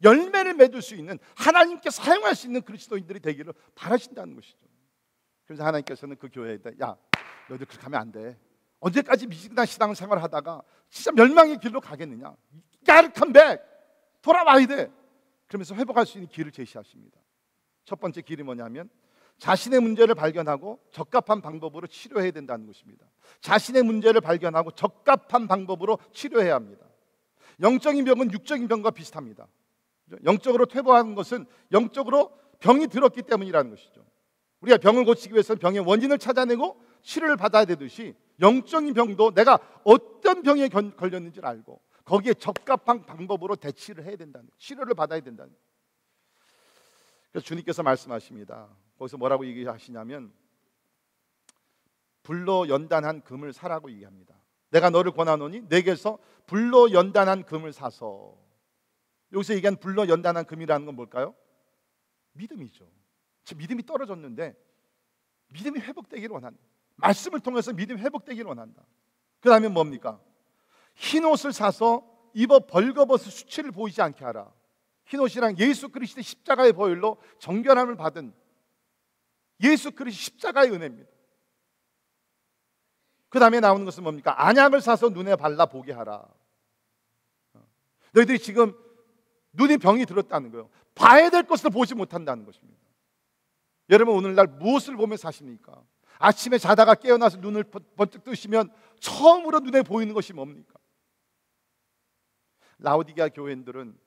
열매를 맺을 수 있는 하나님께 사용할 수 있는 그리스도인들이 되기를 바라신다는 것이죠. 그래서 하나님께서는 그 교회에다 야, 너희들 그렇게 하면 안 돼. 언제까지 미지근한 신앙 생활을 하다가 진짜 멸망의 길로 가겠느냐? come back. 돌아와야 돼. 그러면서 회복할 수 있는 길을 제시하십니다. 첫 번째 길이 뭐냐면 자신의 문제를 발견하고 적합한 방법으로 치료해야 된다는 것입니다. 자신의 문제를 발견하고 적합한 방법으로 치료해야 합니다. 영적인 병은 육적인 병과 비슷합니다. 영적으로 퇴보하는 것은 영적으로 병이 들었기 때문이라는 것이죠. 우리가 병을 고치기 위해서는 병의 원인을 찾아내고 치료를 받아야 되듯이 영적인 병도 내가 어떤 병에 걸렸는지를 알고 거기에 적합한 방법으로 대치를 해야 된다는 치료를 받아야 된다는 그래서 주님께서 말씀하십니다. 거기서 뭐라고 얘기하시냐면 불로 연단한 금을 사라고 얘기합니다. 내가 너를 권하노니 내게서 불로 연단한 금을 사서 여기서 얘기한 불로 연단한 금이라는 건 뭘까요? 믿음이죠. 제 믿음이 떨어졌는데 믿음이 회복되기를 원한다. 말씀을 통해서 믿음이 회복되기를 원한다. 그 다음에 뭡니까? 흰 옷을 사서 입어 벌거벗은 수치를 보이지 않게 하라. 흰 옷이랑 예수 그리스도의 십자가의 보혈로 정결함을 받은 예수 그리스도 십자가의 은혜입니다. 그 다음에 나오는 것은 뭡니까? 안약을 사서 눈에 발라 보게 하라. 너희들이 지금 눈이 병이 들었다는 거예요. 봐야 될 것을 보지 못한다는 것입니다. 여러분 오늘날 무엇을 보며 사십니까? 아침에 자다가 깨어나서 눈을 번쩍 뜨시면 처음으로 눈에 보이는 것이 뭡니까? 라우디게아 교회인들은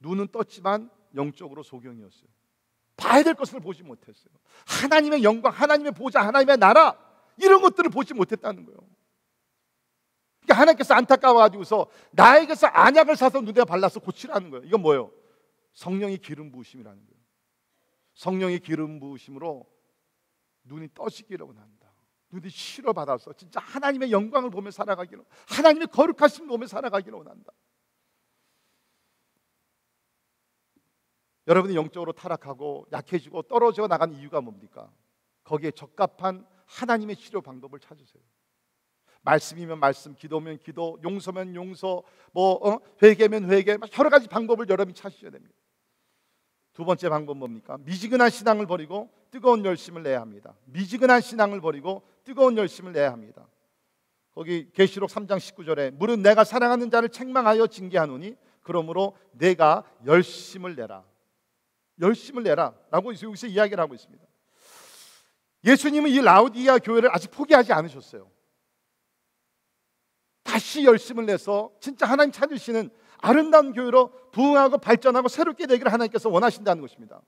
눈은 떴지만 영적으로 소경이었어요. 봐야 될 것을 보지 못했어요. 하나님의 영광, 하나님의 보좌, 하나님의 나라 이런 것들을 보지 못했다는 거예요. 그러니까 하나님께서 안타까워 가지고서 나에게서 안약을 사서 눈에 발라서 고치라는 거예요. 이건 뭐예요? 성령의 기름 부으심이라는 거예요. 성령의 기름 부으심으로 눈이 떠지기를 원한다. 눈이 치료 받아서 진짜 하나님의 영광을 보며 살아가기를 하나님의 거룩하심을 보며 살아가기를 원한다. 여러분이 영적으로 타락하고 약해지고 떨어져 나간 이유가 뭡니까? 거기에 적합한 하나님의 치료 방법을 찾으세요. 말씀이면 말씀, 기도면 기도, 용서면 용서, 뭐 어? 회개면 회개, 여러 가지 방법을 여러분이 찾으셔야 됩니다. 두 번째 방법 뭡니까? 미지근한 신앙을 버리고 뜨거운 열심을 내야 합니다. 미지근한 신앙을 버리고 뜨거운 열심을 내야 합니다. 거기 계시록 3장 19절에 물은 내가 사랑하는 자를 책망하여 징계하노니 그러므로 내가 열심을 내라. 열심을 내라라고 여기서 이야기를 하고 있습니다. 예수님은 이 라우디아 교회를 아직 포기하지 않으셨어요. 다시 열심을 내서 진짜 하나님 찾으시는 아름다운 교회로 부흥하고 발전하고 새롭게 되기를 하나님께서 원하신다는 것입니다.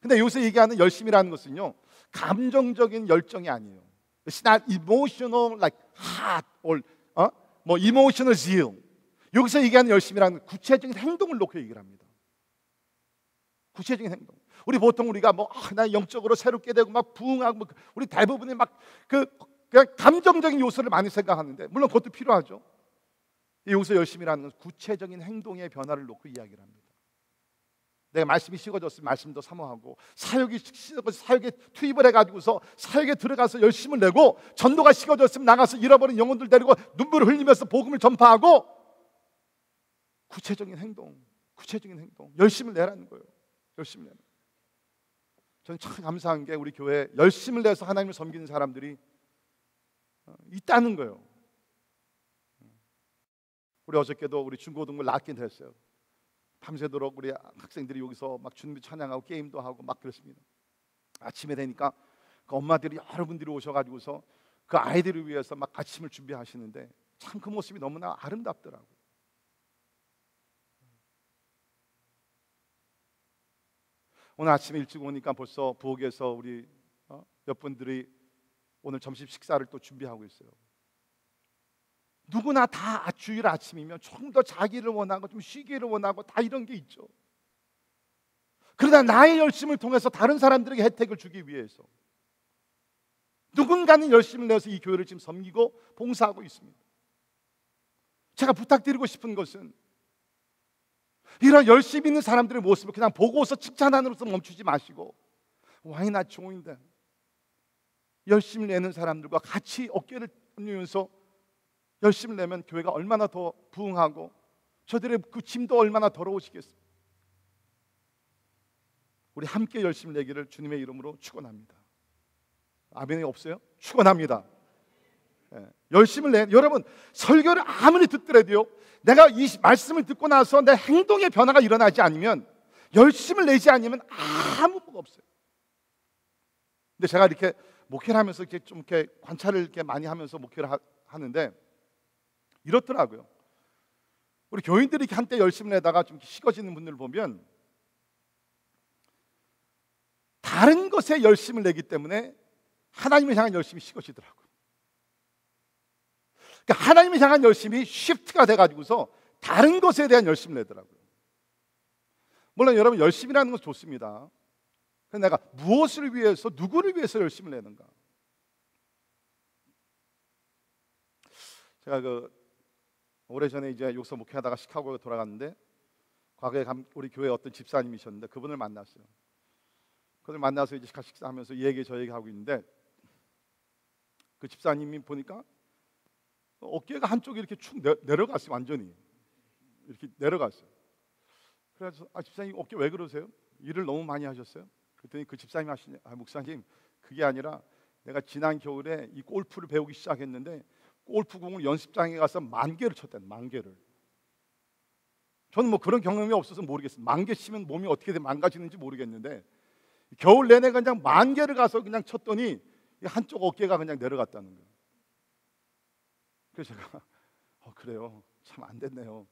근데 여기서 얘기하는 열심이라는 것은요. 감정적인 열정이 아니에요. It's not emotional like heart or 어? 뭐 emotional zeal. 여기서 얘기하는 열심이라는 구체적인 행동을 놓고 얘기를 합니다. 구체적인 행동. 우리 보통 우리가 뭐 아, 영적으로 새롭게 되고 막 부흥하고 뭐 우리 대부분이 막 그 그냥 감정적인 요소를 많이 생각하는데 물론 그것도 필요하죠. 여기서 열심히라는 것은 구체적인 행동의 변화를 놓고 이야기를 합니다. 내가 말씀이 식어졌으면 말씀도 사모하고 사역이 식어서 사역에 투입을 해가지고서 사역에 들어가서 열심을 내고 전도가 식어졌으면 나가서 잃어버린 영혼들 데리고 눈물을 흘리면서 복음을 전파하고 구체적인 행동, 구체적인 행동, 열심을 내라는 거예요. 열심히 내라. 저는 참 감사한 게 우리 교회 열심을 내서 하나님을 섬기는 사람들이 어, 있다는 거예요. 우리 어저께도 우리 중고등부 락긴 했어요. 밤새도록 우리 학생들이 여기서 막 준비 찬양하고 게임도 하고 막 그랬습니다. 아침에 되니까 그 엄마들이 여러분들이 오셔가지고서 그 아이들을 위해서 막 아침을 준비하시는데 참 그 모습이 너무나 아름답더라고요. 오늘 아침에 일찍 오니까 벌써 부엌에서 우리 어? 몇 분들이 오늘 점심 식사를 또 준비하고 있어요. 누구나 다 주일 아침이면 조금 더 자기를 원하고 좀 쉬기를 원하고 다 이런 게 있죠. 그러나 나의 열심을 통해서 다른 사람들에게 혜택을 주기 위해서 누군가는 열심을 내서 이 교회를 지금 섬기고 봉사하고 있습니다. 제가 부탁드리고 싶은 것은 이런 열심히 있는 사람들의 모습을 그냥 보고서 칭찬하는으로서 멈추지 마시고 join them? 열심히 내는 사람들과 같이 어깨를 내면서 열심히 내면 교회가 얼마나 더 부흥하고 저들의 그 짐도 얼마나 더러우시겠습니까? 우리 함께 열심히 내기를 주님의 이름으로 축원합니다. 아멘이 없어요? 축원합니다. 네. 열심을 내 여러분 설교를 아무리 듣더라도요 내가 이 말씀을 듣고 나서 내 행동의 변화가 일어나지 않으면 열심을 내지 않으면 아무 뭐가 없어요. 근데 제가 이렇게 목회를 하면서 이렇게 좀 이렇게 관찰을 이렇게 많이 하면서 목회를 하, 하는데 이렇더라고요. 우리 교인들이 한때 열심히 내다가 좀 식어지는 분들 을 보면 다른 것에 열심을 내기 때문에 하나님을 향한 열심이 식어지더라고요. 그러니까 하나님을 향한 열심이 쉬프트가 돼가지고서 다른 것에 대한 열심을 내더라고요. 물론 여러분 열심이라는 건 좋습니다. 그래서 내가 무엇을 위해서 누구를 위해서 열심을 내는가? 제가 그 오래전에 이제 욕서 목회하다가 시카고에 돌아갔는데 과거에 우리 교회 어떤 집사님이셨는데 그분을 만났어요. 그분을 만나서 이제 식사하면서 이 얘기 저 얘기 하고 있는데 그 집사님이 보니까 어깨가 한쪽이 이렇게 축 내려갔어요 완전히 이렇게 내려갔어요. 그래서 아 집사님 어깨 왜 그러세요? 일을 너무 많이 하셨어요? 그랬더니 그 집사님 하시냐 아 목사님 그게 아니라 내가 지난 겨울에 이 골프를 배우기 시작했는데 골프공을 연습장에 가서 만 개를 쳤대 만 개를 저는 뭐 그런 경험이 없어서 모르겠어요 만 개 치면 몸이 어떻게 망가지는지 모르겠는데 겨울 내내 그냥 만 개를 가서 그냥 쳤더니 한쪽 어깨가 그냥 내려갔다는 거예요 그래서 제가 어, 그래요 참 안 됐네요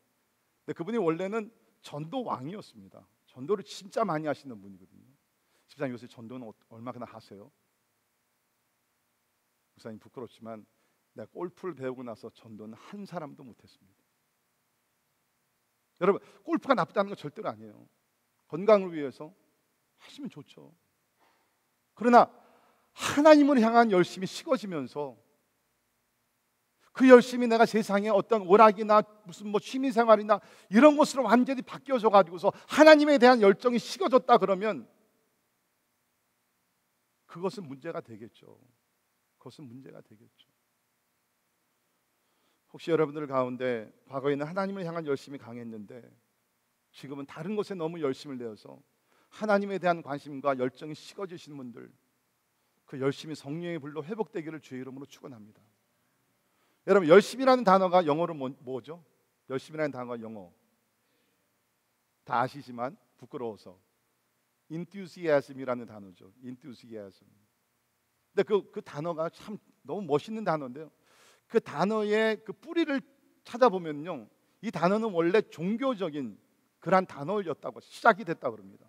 근데 그분이 원래는 전도 왕이었습니다 전도를 진짜 많이 하시는 분이거든요 집사님 요새 전도는 어, 얼마나 하세요? 목사님 부끄럽지만 내가 골프를 배우고 나서 전도는 한 사람도 못했습니다. 여러분 골프가 나쁘다는 건 절대로 아니에요. 건강을 위해서 하시면 좋죠. 그러나 하나님을 향한 열심이 식어지면서 그 열심이 내가 세상에 어떤 오락이나 무슨 뭐 취미 생활이나 이런 것으로 완전히 바뀌어져 가지고서 하나님에 대한 열정이 식어졌다 그러면 그것은 문제가 되겠죠. 그것은 문제가 되겠죠. 혹시 여러분들 가운데 과거에는 하나님을 향한 열심이 강했는데 지금은 다른 것에 너무 열심을 내어서 하나님에 대한 관심과 열정이 식어지신 분들 그 열심이 성령의 불로 회복되기를 주의 이름으로 축원합니다. 여러분 열심이라는 단어가 영어로 뭐, 죠 열심이라는 단어가 영어 다 아시지만 부끄러워서 enthusiasm이라는 단어죠. enthusiasm. 근데 그, 그 단어가 참 너무 멋있는 단어인데요. 그 단어의 그 뿌리를 찾아보면요. 이 단어는 원래 종교적인 그러한 단어였다고 시작이 됐다 그럽니다.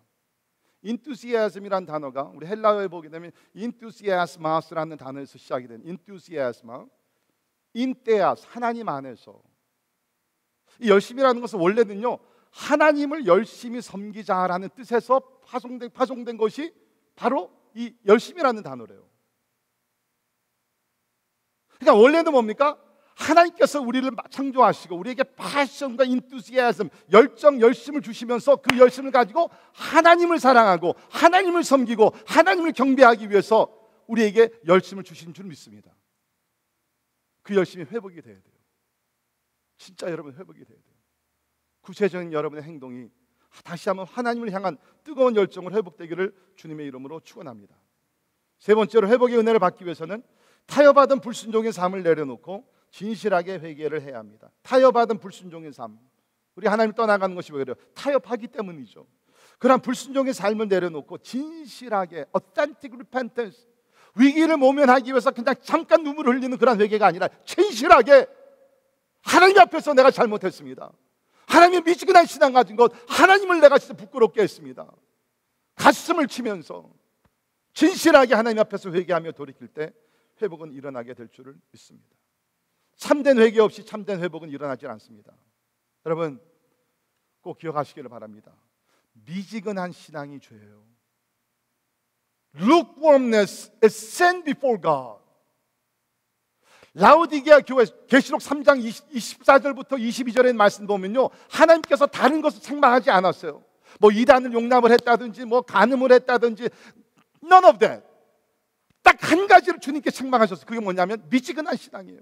enthusiasm이라는 단어가 우리 헬라어에 보게 되면 enthusiasmas라는 단어에서 시작이 된 enthusiasm, 인테아스 하나님 안에서 이 열심이라는 것은 원래는요 하나님을 열심히 섬기자라는 뜻에서 파송된 파송된 것이 바로 이 열심이라는 단어래요. 그러니까 원래는 뭡니까? 하나님께서 우리를 창조하시고 우리에게 패션과 인투시애즘, 열정, 열심을 주시면서 그 열심을 가지고 하나님을 사랑하고 하나님을 섬기고 하나님을 경배하기 위해서 우리에게 열심을 주신 줄 믿습니다. 그 열심이 회복이 돼야 돼요. 진짜 여러분 회복이 돼야 돼요. 구체적인 여러분의 행동이 다시 한번 하나님을 향한 뜨거운 열정을 회복되기를 주님의 이름으로 축원합니다. 세 번째로 회복의 은혜를 받기 위해서는 타협받은 불순종의 삶을 내려놓고 진실하게 회개를 해야 합니다. 타협받은 불순종의 삶. 우리 하나님 떠나가는 것이 왜 그래요? 타협하기 때문이죠. 그런 불순종의 삶을 내려놓고 진실하게 authentic repentance 위기를 모면하기 위해서 그냥 잠깐 눈물을 흘리는 그런 회개가 아니라 진실하게 하나님 앞에서 내가 잘못했습니다. 하나님의 미지근한 신앙 가진 것 하나님을 내가 진짜 부끄럽게 했습니다. 가슴을 치면서 진실하게 하나님 앞에서 회개하며 돌이킬 때 회복은 일어나게 될 줄을 믿습니다. 참된 회개 없이 참된 회복은 일어나지 않습니다. 여러분 꼭 기억하시기를 바랍니다. 미지근한 신앙이 죄예요. Lukewarmness is sin before God. 라우디게아 교회 계시록 3장 24절부터 22절의 말씀 보면요. 하나님께서 다른 것을 책망하지 않았어요. 뭐 이단을 용납을 했다든지 뭐 간음을 했다든지 none of that. 딱 한 가지를 주님께 책망하셨어요. 그게 뭐냐면 미지근한 신앙이에요.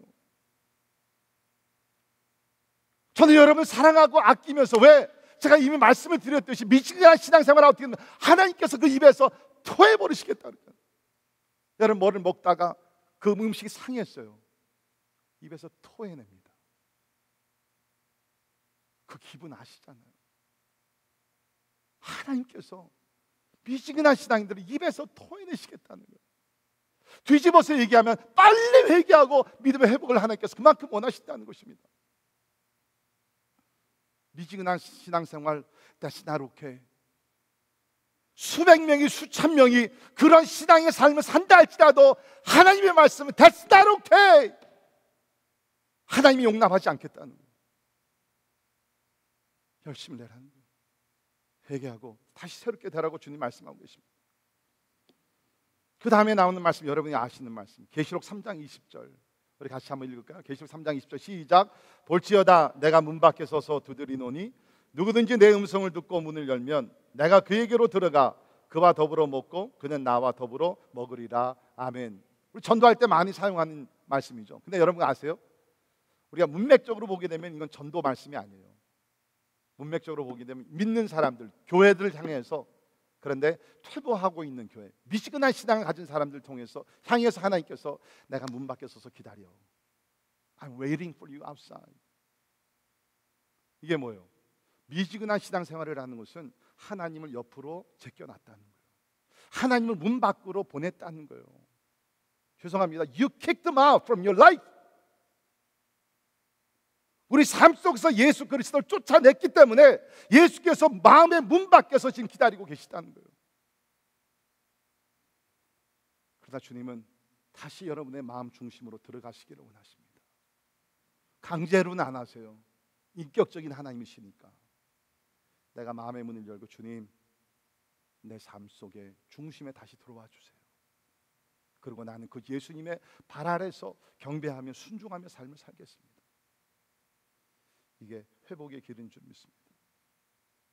저는 여러분 사랑하고 아끼면서 왜 제가 이미 말씀을 드렸듯이 미지근한 신앙생활을 어떻게 하면 하나님께서 그 입에서 토해 버리시겠다 그래요. 여러분 뭐를 먹다가 그 음식이 상했어요. 입에서 토해냅니다. 그 기분 아시잖아요. 하나님께서 미지근한 신앙인들을 입에서 토해내시겠다는 거예요. 뒤집어서 얘기하면 빨리 회개하고 믿음의 회복을 하나님께서 그만큼 원하신다는 것입니다. 미지근한 신앙생활 다시 나롭게 수백 명이 수천 명이 그런 신앙의 삶을 산다 할지라도 하나님의 말씀은 not okay. 하나님이 용납하지 않겠다는 거예요. 열심히 내라는 거예요. 회개하고 다시 새롭게 되라고 주님 말씀하고 계십니다. 그 다음에 나오는 말씀 여러분이 아시는 말씀 계시록 3장 20절 우리 같이 한번 읽을까요? 계시록 3장 20절 시작 볼지어다 내가 문 밖에 서서 두드리노니 누구든지 내 음성을 듣고 문을 열면 내가 그에게로 들어가 그와 더불어 먹고 그는 나와 더불어 먹으리라 아멘 우리 전도할 때 많이 사용하는 말씀이죠 근데 여러분 아세요? 우리가 문맥적으로 보게 되면 이건 전도 말씀이 아니에요 문맥적으로 보게 되면 믿는 사람들 교회들을 향해서 그런데 퇴보하고 있는 교회, 미지근한 신앙을 가진 사람들 통해서 향해서 하나님께서 내가 문 밖에 서서 기다려. I'm waiting for you outside. 이게 뭐예요? 미지근한 신앙 생활을 하는 것은 하나님을 옆으로 제껴놨다는 거예요. 하나님을 문 밖으로 보냈다는 거예요. 죄송합니다. You kicked them out from your life. 우리 삶 속에서 예수 그리스도를 쫓아냈기 때문에 예수께서 마음의 문 밖에서 지금 기다리고 계시다는 거예요. 그러다 주님은 다시 여러분의 마음 중심으로 들어가시기를 원하십니다. 강제로는 안 하세요. 인격적인 하나님이시니까. 내가 마음의 문을 열고 주님 내 삶 속에 중심에 다시 들어와 주세요. 그리고 나는 그 예수님의 발 아래서 경배하며 순종하며 삶을 살겠습니다. 이게 회복의 길인 줄 믿습니다.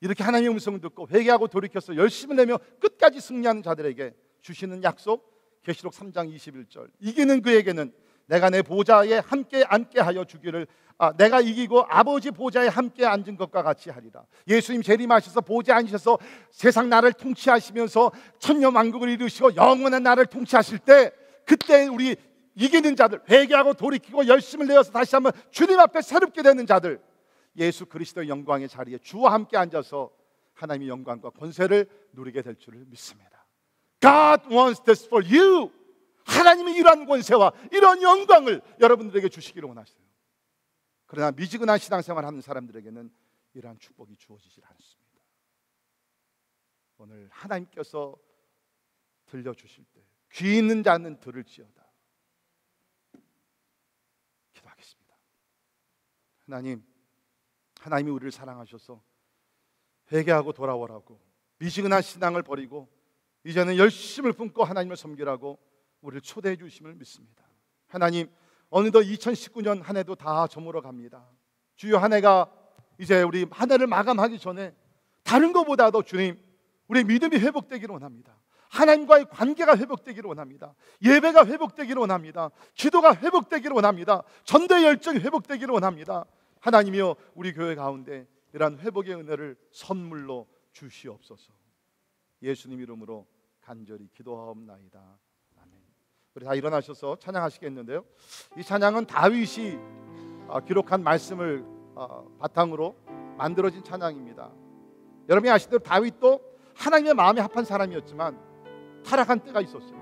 이렇게 하나님의 음성을 듣고 회개하고 돌이켜서 열심을 내며 끝까지 승리하는 자들에게 주시는 약속 계시록 3장 21절 이기는 그에게는 내가 내 보좌에 함께 앉게 하여 주기를 아, 내가 이기고 아버지 보좌에 함께 앉은 것과 같이 하리라. 예수님 재림하셔서 보좌에 앉으셔서 세상 나를 통치하시면서 천년 왕국을 이루시고 영원한 나를 통치하실 때 그때 우리 이기는 자들 회개하고 돌이키고 열심을 내어서 다시 한번 주님 앞에 새롭게 되는 자들 예수 그리스도의 영광의 자리에 주와 함께 앉아서 하나님의 영광과 권세를 누리게 될 줄을 믿습니다. God wants this for you. 하나님이 이러한 권세와 이런 영광을 여러분들에게 주시기를 원하세요. 그러나 미지근한 신앙생활 하는 사람들에게는 이러한 축복이 주어지질 않습니다. 오늘 하나님께서 들려주실 때 귀 있는 자는 들을지어다. 기도하겠습니다. 하나님 하나님이 우리를 사랑하셔서 회개하고 돌아오라고 미지근한 신앙을 버리고 이제는 열심을 품고 하나님을 섬기라고 우리를 초대해 주심을 믿습니다. 하나님 어느덧 2019년 한 해도 다 저물어 갑니다. 주여 한 해가 이제 우리 한 해를 마감하기 전에 다른 것보다도 주님 우리 믿음이 회복되기를 원합니다. 하나님과의 관계가 회복되기를 원합니다. 예배가 회복되기를 원합니다. 기도가 회복되기를 원합니다. 전대 열정이 회복되기를 원합니다. 하나님이여 우리 교회 가운데 이러한 회복의 은혜를 선물로 주시옵소서. 예수님 이름으로 간절히 기도하옵나이다. 우리 다 일어나셔서 찬양하시겠는데요. 이 찬양은 다윗이 아, 기록한 말씀을 아, 바탕으로 만들어진 찬양입니다. 여러분이 아시듯 다윗도 하나님의 마음에 합한 사람이었지만 타락한 때가 있었어요.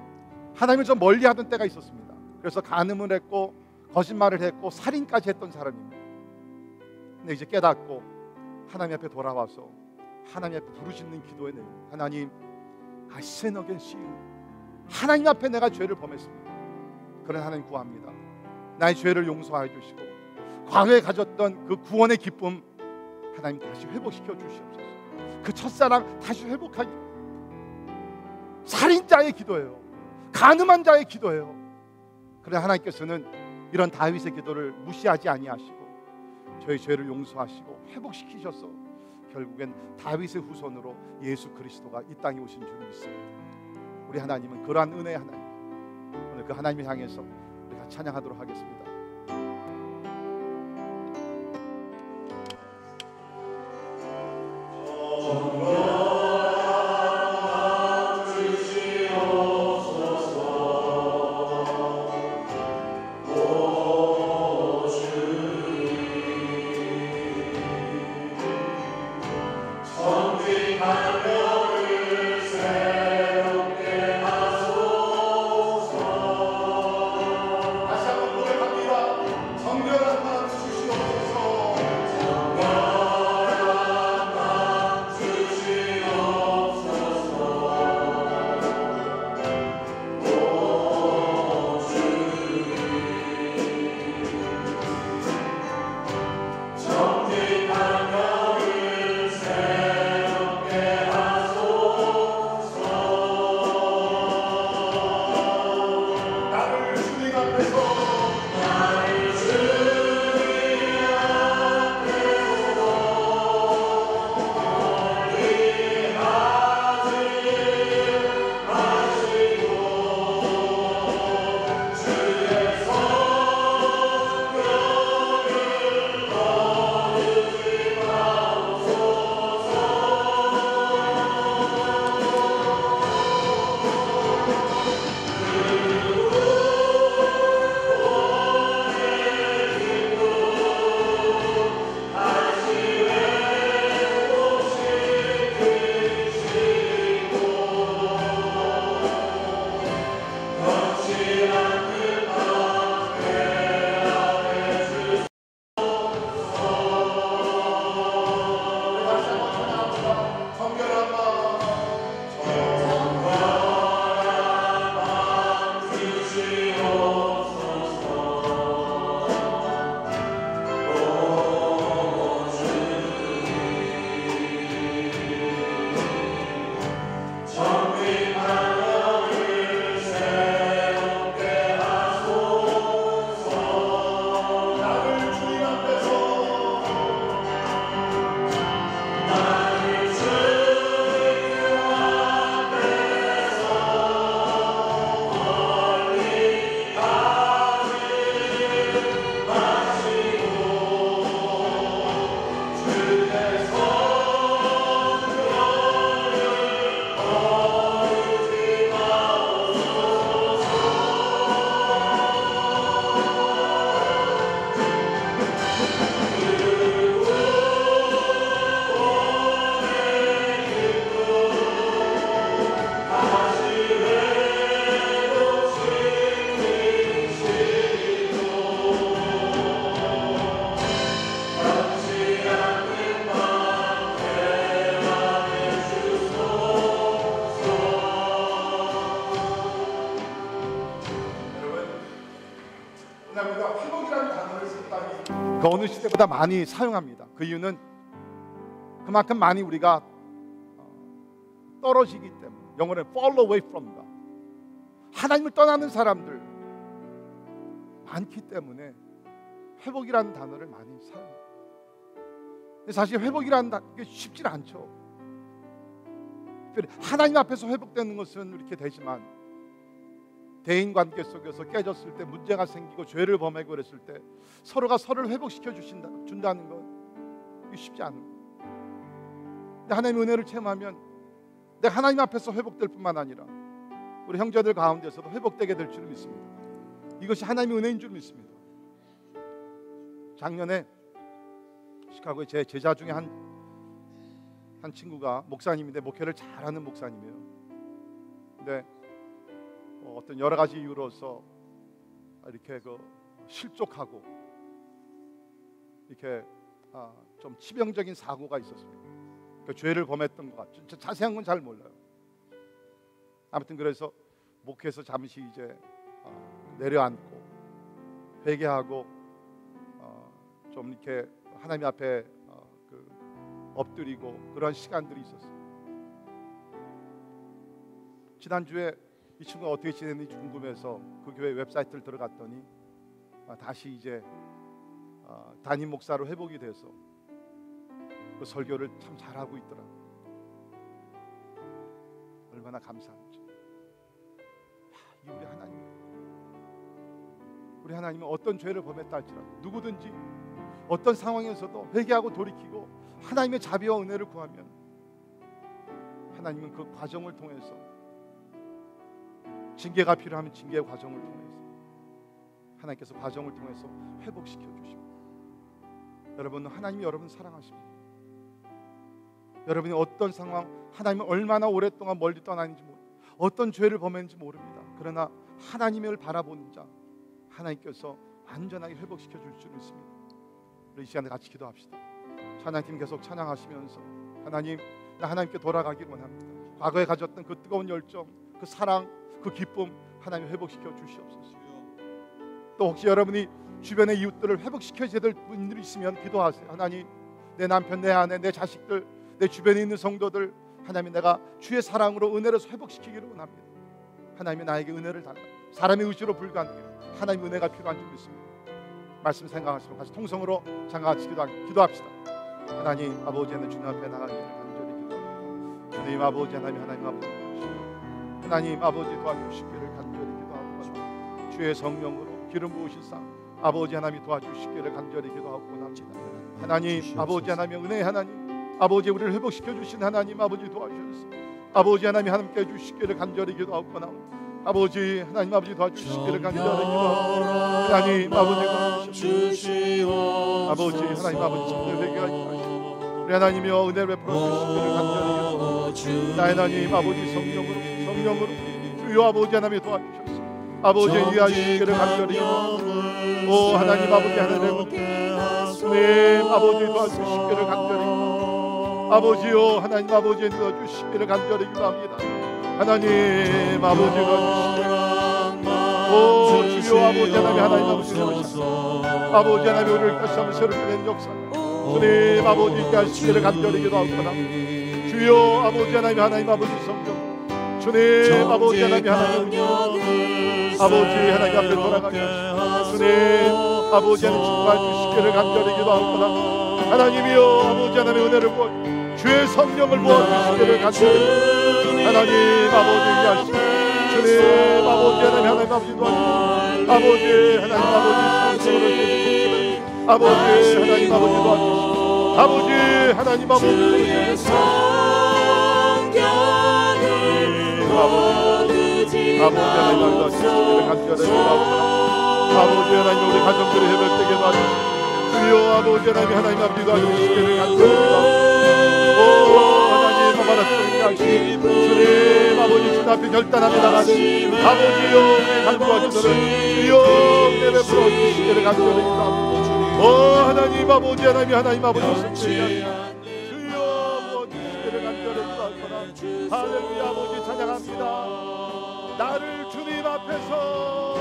하나님을 좀 멀리하던 때가 있었습니다. 그래서 간음을 했고 거짓말을 했고 살인까지 했던 사람입니다. 근데 이제 깨닫고 하나님 앞에 돌아와서 하나님 앞에 부르짖는 기도의 내용. 하나님, I sin against you. 하나님 앞에 내가 죄를 범했습니다. 그런 하나님 구합니다. 나의 죄를 용서하여 주시고 과거에 가졌던 그 구원의 기쁨 하나님 다시 회복시켜 주시옵소서. 그 첫사랑 다시 회복하기. 살인자의 기도예요. 가늠한 자의 기도예요. 그러나 하나님께서는 이런 다윗의 기도를 무시하지 아니하시고 저희 죄를 용서하시고 회복시키셔서 결국엔 다윗의 후손으로 예수 그리스도가 이 땅에 오신 줄 믿습니다. 우리 하나님은 그러한 은혜의 하나님. 오늘 그 하나님을 향해서 우리가 찬양하도록 하겠습니다. 주시 시대보다 많이 사용합니다. 그 이유는 그만큼 많이 우리가 어, 떨어지기 때문에 영어로 fall away from God 하나님을 떠나는 사람들 많기 때문에 회복이라는 단어를 많이 사용해요. 사실 회복이라는 게 쉽지 않죠. 하나님 앞에서 회복되는 것은 이렇게 되지만 대인 관계 속에서 깨졌을 때 문제가 생기고 죄를 범하고 그랬을 때 서로가 서로를 회복시켜 주신다 준다는 건 쉽지 않은. 근데 하나님의 은혜를 체험하면 내가 하나님 앞에서 회복될 뿐만 아니라 우리 형제들 가운데서도 회복되게 될 줄 믿습니다. 이것이 하나님의 은혜인 줄 믿습니다. 작년에 시카고에 제 제자 중에 한, 한 친구가 목사님인데 목회를 잘하는 목사님이에요. 근데 어, 어떤 여러 가지 이유로서 이렇게 그 실족하고 이렇게 아, 좀 치명적인 사고가 있었습니다. 그 죄를 범했던 것 같죠. 자세한 건 잘 몰라요. 아무튼 그래서 목회에서 잠시 이제 어, 내려앉고 회개하고 어, 좀 이렇게 하나님 앞에 어, 그 엎드리고 그런 시간들이 있었어요. 지난 주에 이 친구가 어떻게 지냈는지 궁금해서 그 교회 웹사이트를 들어갔더니 아, 다시 이제 어, 담임 목사로 회복이 돼서 그 설교를 참 잘하고 있더라. 얼마나 감사한지. 이 우리 하나님. 우리 하나님은 어떤 죄를 범했다 할지라도 누구든지 어떤 상황에서도 회개하고 돌이키고 하나님의 자비와 은혜를 구하면 하나님은 그 과정을 통해서 징계가 필요하면 징계의 과정을 통해서 하나님께서 과정을 통해서 회복시켜 주십니다. 여러분 하나님이 여러분 사랑하십니다. 여러분이 어떤 상황 하나님을 얼마나 오랫동안 멀리 떠나는지 모르 어떤 죄를 범했는지 모릅니다. 그러나 하나님을 바라보는 자 하나님께서 완전하게 회복시켜 줄 줄 믿습니다. 우리 이 시간에 같이 기도합시다. 찬양팀 계속 찬양하시면서 하나님 나 하나님께 돌아가길 원합니다. 과거에 가졌던 그 뜨거운 열정, 그 사랑, 그 기쁨 하나님 회복시켜 주시옵소서. 또 혹시 여러분이 주변의 이웃들을 회복시켜야 될 분들이 있으면 기도하세요. 하나님 내 남편, 내 아내, 내 자식들, 내 주변에 있는 성도들 하나님 내가 주의 사랑으로 은혜로 회복시키기를 원합니다. 하나님이 나에게 은혜를 달라. 사람의 의지로 불가능해. 하나님 은혜가 필요한 줄 믿습니다. 말씀 생각하시고 같이 통성으로 장같이 기도 기도합시다. 하나님 아버지 하나님 주님 앞에 나가기를 간절히 기도합니다. 주님 아버지 하나님 하나님 아버지 하나님 아버지 도와주시기를 간절히 기도합니다. 주의 성령으로 기름 부으시사 아버지 하나님 도와주시기를 간절히 기도하고 합니다. 하나님 아버지 하나님 은혜 하나님 아버지 우리를 회복시켜 주신 하나님 아버지 도와주셔서 아버지 하나님 함께 주시기를 간절히 기도하고 나옵니다. 아버지 하나님 아버지 도와주시기를 간절히 기도하고 하나님 아버지 도와주시옵소서 아버지 하나님 아버지 회개가 있다 우리 하나님이여 은혜를 베풀어 주시기를 간절히 기도하고 나의 하나님 아버지 성령으로 성령으로 주여 아버지 하나님 도와주셔서 아버지 위하시기를 간절히 오 하나님 아버지 하나님 주님 아버지 도와주시기를 간절히 아버지요 하나님 아버지 도와주시기를 간절히 기도합니다. 하나님 아버지 도와주시오 주여 아버지 하나님 하나님 아버지 도와주시오 아버지 하나님 우리를 다시 한번 새롭게 된 역사. 주님 아버지 하시기를 간절히 기도하옵니다 주여 아버지 하나님 하나님 아버지 성령 주님 아버지 하나님 하나님. 아버지 하나님 앞에 돌아가게 주님 아버지 하나님 축복해 주시기를 간절히 기도하옵니다. 하나님이여 아버지 하나님의 은혜를 부어 주의 성령을 부어 주시기를 간절히. 하나님 아버지 위하시고 주님 아버지 하나님 하나님 아버지 도와주시고 아버지 하나님 아버지 성령으로 주시고 아버지 하나님 아버지 도와주시고 아버지 하나님 아버지 아버지 아버지 하나님 아버지 도와주시기를 간절히 기도하옵니다 아버지 하나님 우리 가정들이 회복되게 도와주시고 주여 아버지 하나님 하나님 아버지 도와주시기를 간절히 기도하옵니다. 오 하나님 아버지 주님 아버지 주님 앞에 결단하며 나가는 아버지여 간구하시더를 주여 내배 풀어 주시기를 간절히 기도합니다. 오 하나님 아버지 하나님 하나님 아버지 할렐루야 아버지 찬양합니다. 나를 주님 앞에서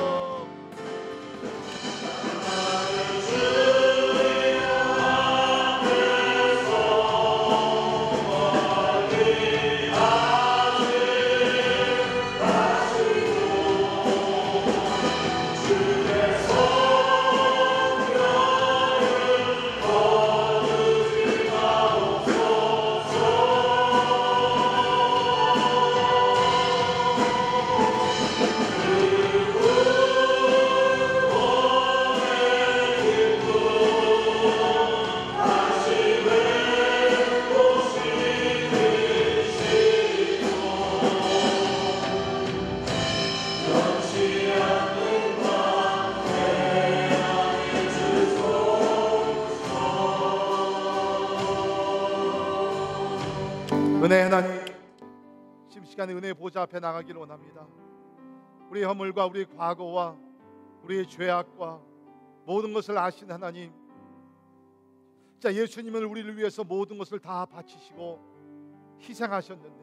시간에 은혜 보좌 앞에 나가기를 원합니다. 우리 허물과 우리 과거와 우리의 죄악과 모든 것을 아신 하나님 자 예수님은 우리를 위해서 모든 것을 다 바치시고 희생하셨는데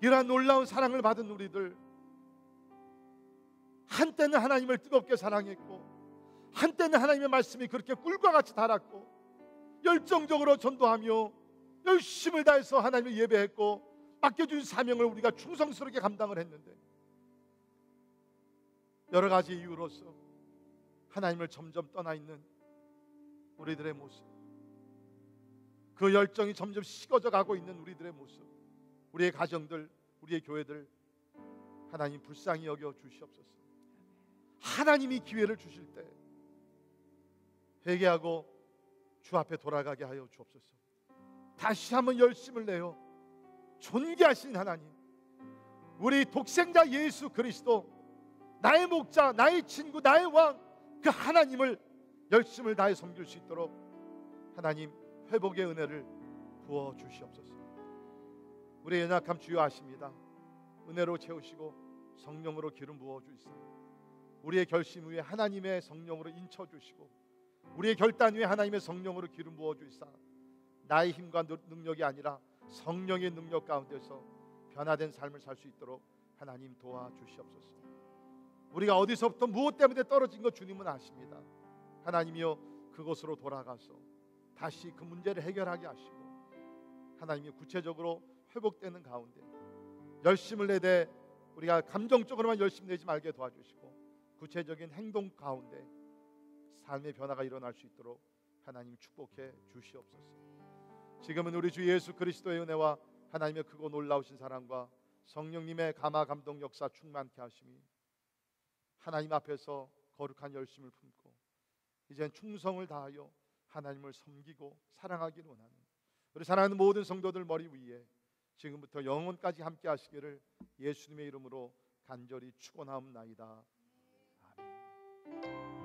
이러한 놀라운 사랑을 받은 우리들 한때는 하나님을 뜨겁게 사랑했고 한때는 하나님의 말씀이 그렇게 꿀과 같이 달았고 열정적으로 전도하며 열심을 다해서 하나님을 예배했고 맡겨준 사명을 우리가 충성스럽게 감당을 했는데 여러 가지 이유로서 하나님을 점점 떠나 있는 우리들의 모습 그 열정이 점점 식어져 가고 있는 우리들의 모습 우리의 가정들 우리의 교회들 하나님 불쌍히 여겨 주시옵소서 하나님이 기회를 주실 때 회개하고 주 앞에 돌아가게 하여 주옵소서. 다시 한번 열심을 내어 존귀하신 하나님, 우리 독생자 예수 그리스도, 나의 목자, 나의 친구, 나의 왕, 그 하나님을 열심을 다해 섬길 수 있도록 하나님 회복의 은혜를 부어 주시옵소서. 우리 연약함 주여 아십니다. 은혜로 채우시고 성령으로 기름 부어 주시옵소서. 우리의 결심 위에 하나님의 성령으로 인쳐 주시고 우리의 결단 위에 하나님의 성령으로 기름 부어 주시사 나의 힘과 능력이 아니라 성령의 능력 가운데서 변화된 삶을 살 수 있도록 하나님 도와 주시옵소서. 우리가 어디서부터 무엇 때문에 떨어진 것 주님은 아십니다. 하나님이여 그곳으로 돌아가서 다시 그 문제를 해결하게 하시고 하나님이 구체적으로 회복되는 가운데 열심을 내되 우리가 감정적으로만 열심 내지 말게 도와주시고 구체적인 행동 가운데 삶의 변화가 일어날 수 있도록 하나님 축복해 주시옵소서. 지금은 우리 주 예수 그리스도의 은혜와 하나님의 크고 놀라우신 사랑과 성령님의 감화 감동 역사 충만케 하심이 하나님 앞에서 거룩한 열심을 품고 이젠 충성을 다하여 하나님을 섬기고 사랑하기를 원하는 우리 사랑하는 모든 성도들 머리 위에 지금부터 영원까지 함께 하시기를 예수님의 이름으로 간절히 축원하옵나이다. 아멘.